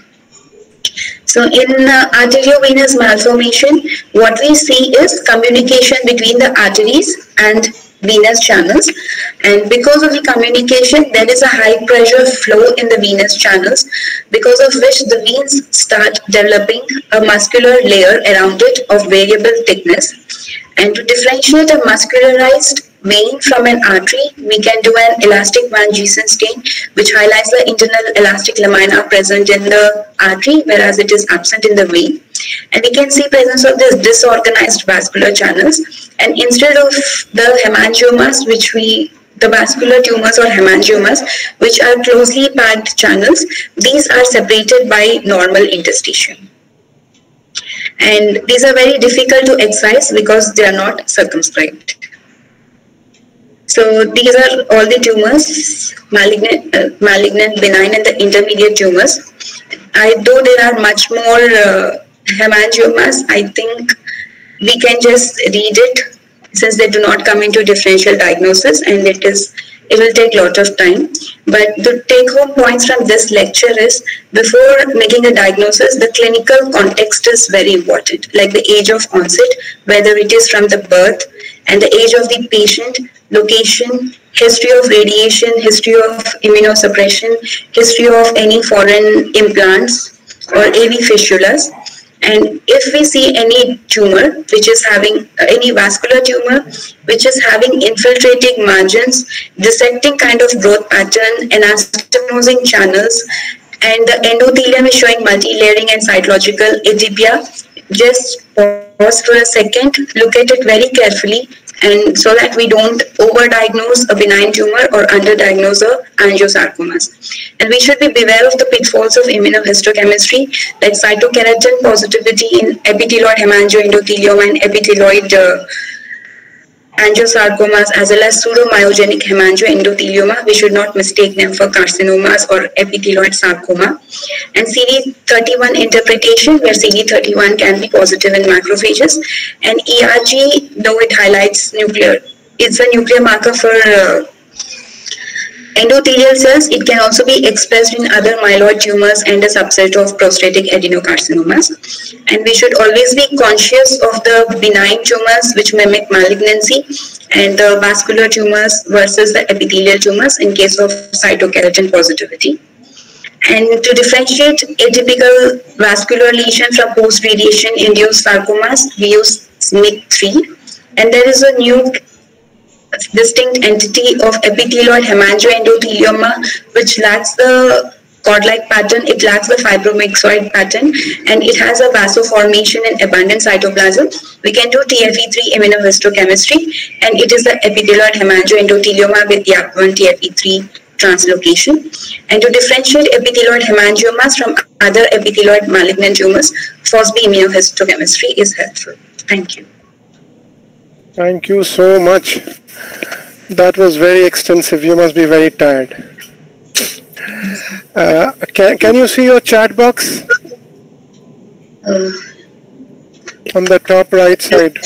So in uh, arteriovenous malformation, what we see is communication between the arteries and venous channels and because of the communication there is a high pressure flow in the venous channels because of which the veins start developing a muscular layer around it of variable thickness and to differentiate a muscularized vein from an artery, we can do an elastic Van stain, which highlights the internal elastic lamina present in the artery, whereas it is absent in the vein. And we can see presence of this disorganized vascular channels. And instead of the hemangiomas, which we the vascular tumors or hemangiomas, which are closely packed channels, these are separated by normal interstitium. And these are very difficult to excise because they are not circumscribed. So these are all the tumors, malignant, uh, malignant, benign, and the intermediate tumors. I though there are much more uh, hemangiomas, I think we can just read it since they do not come into differential diagnosis, and it is it will take a lot of time. But the take home points from this lecture is before making a diagnosis, the clinical context is very important, like the age of onset, whether it is from the birth and the age of the patient, location, history of radiation, history of immunosuppression, history of any foreign implants or AV fistulas. And if we see any tumor which is having uh, any vascular tumor which is having infiltrating margins, dissecting kind of growth pattern, anastomosing channels, and the endothelium is showing multi-layering and cytological atypia, just pause for a second, look at it very carefully and so that we don't overdiagnose a benign tumor or underdiagnose a angiosarcomas. And we should be beware of the pitfalls of immunohistochemistry like cytokeratin positivity in epithelioid hemangioendothelioma and epithelioid uh, angiosarcomas as well as pseudomyogenic hemangioendothelioma. We should not mistake them for carcinomas or epithelioid sarcoma. And CD31 interpretation where CD31 can be positive in macrophages. And ERG, though it highlights nuclear, it's a nuclear marker for uh, endothelial cells, it can also be expressed in other myeloid tumors and a subset of prostatic adenocarcinomas. And we should always be conscious of the benign tumors which mimic malignancy and the vascular tumors versus the epithelial tumors in case of cytokeratin positivity. And to differentiate atypical vascular lesion from post-radiation induced sarcomas, we use SMIC3. And there is a new distinct entity of epithelioid hemangioendothelioma, which lacks the cord-like pattern, it lacks the fibromyxoid pattern, and it has a vasoformation and abundant cytoplasm. We can do TFE3 immunohistochemistry, and it is the epithelioid hemangioendothelioma with YAP1 TFE3 translocation. And to differentiate epithelioid hemangiomas from other epithelioid malignant tumors, FOSB immunohistochemistry is helpful. Thank you. Thank you so much. That was very extensive. You must be very tired. Uh, can, can you see your chat box? Uh, On the top right side.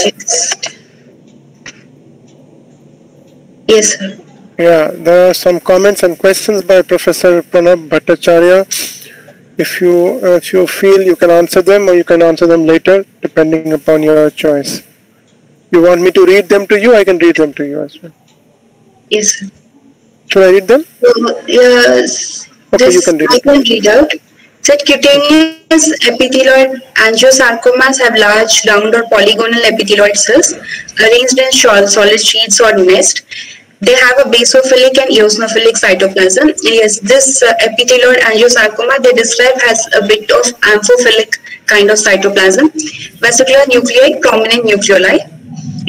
Yes, sir. Yeah, there are some comments and questions by Professor Pranab Bhattacharya. If you, if you feel you can answer them or you can answer them later, depending upon your choice. You want me to read them to you? I can read them to you as well. Yes, sir. Should I read them? So, yes, Okay, this you can read I can read out. Said cutaneous epithelioid angiosarcomas have large round or polygonal epithelioid cells arranged in sol- solid sheets or nest they have a basophilic and eosinophilic cytoplasm. Yes, this uh, epithelioid angiosarcoma they describe has a bit of amphophilic kind of cytoplasm, vesicular nuclei, prominent nucleoli.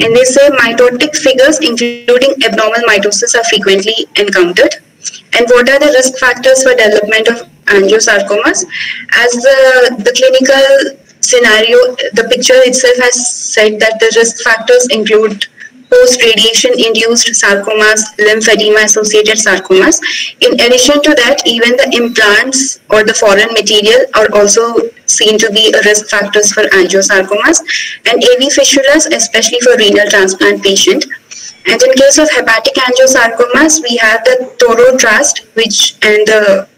And they say mitotic figures, including abnormal mitosis, are frequently encountered. And what are the risk factors for development of angiosarcomas? As the, the clinical scenario, the picture itself has said that the risk factors include post-radiation induced sarcomas, lymphedema associated sarcomas. In addition to that, even the implants or the foreign material are also seen to be risk factors for angiosarcomas and AV fistulas, especially for renal transplant patient. And in case of hepatic angiosarcomas, we have the Thorotrast, which and the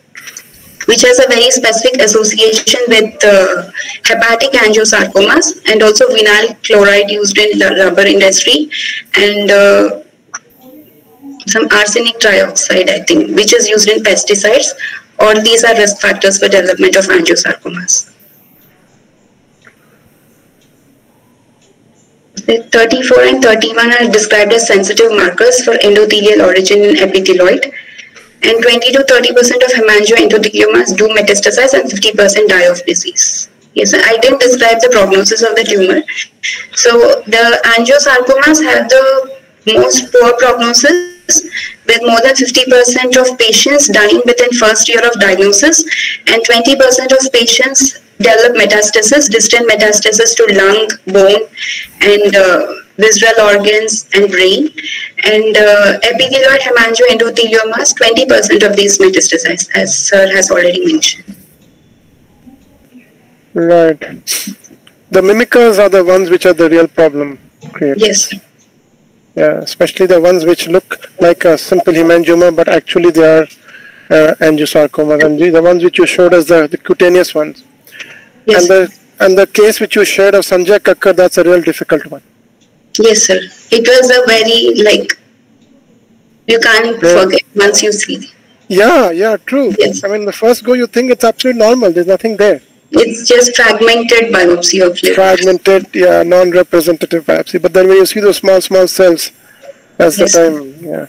which has a very specific association with uh, hepatic angiosarcomas and also vinyl chloride used in the rubber industry and uh, some arsenic trioxide, I think, which is used in pesticides. All these are risk factors for development of angiosarcomas. 34 and 31 are described as sensitive markers for endothelial origin in epithelioid and 20 to 30 percent of hemangioendotheliomas do metastasize and 50 percent die of disease. Yes, I didn't describe the prognosis of the tumor. So the angiosarcomas have the most poor prognosis with more than 50% of patients dying within first year of diagnosis and 20% of patients develop metastasis, distant metastasis to lung, bone and uh, visceral organs, and brain. And uh, epithelioid hemangioendotheliomas, 20% of these metastasize, as Sir has already mentioned. Right. The mimickers are the ones which are the real problem. Yes. Yeah, especially the ones which look like a simple hemangioma, but actually they are uh, angiosarcomas, and the ones which you showed us the, the cutaneous ones. Yes. And the and the case which you shared of Sanjay Kakar, that's a real difficult one. Yes, sir. It was a very like you can't Yeah. forget once you see. Yeah, yeah, true. Yes. I mean, the first go you think it's absolutely normal. There's nothing there. It's just fragmented biopsy of liver. Fragmented, yeah, non-representative biopsy. But then when you see those small, small cells, that's Yes. the time. Yeah.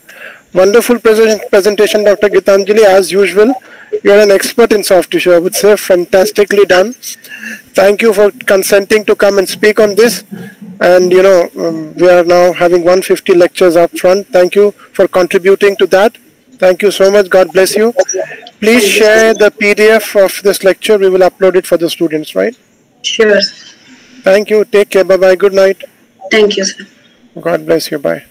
Wonderful present, presentation, Dr. Geethanjali. As usual, you're an expert in soft tissue. I would say fantastically done. Thank you for consenting to come and speak on this. And you know, um, we are now having 150 lectures up front. Thank you for contributing to that. Thank you so much. God bless you. Please share the PDF of this lecture. We will upload it for the students, right? Sure. Thank you. Take care. Bye bye. Good night. Thank you, sir. God bless you. Bye.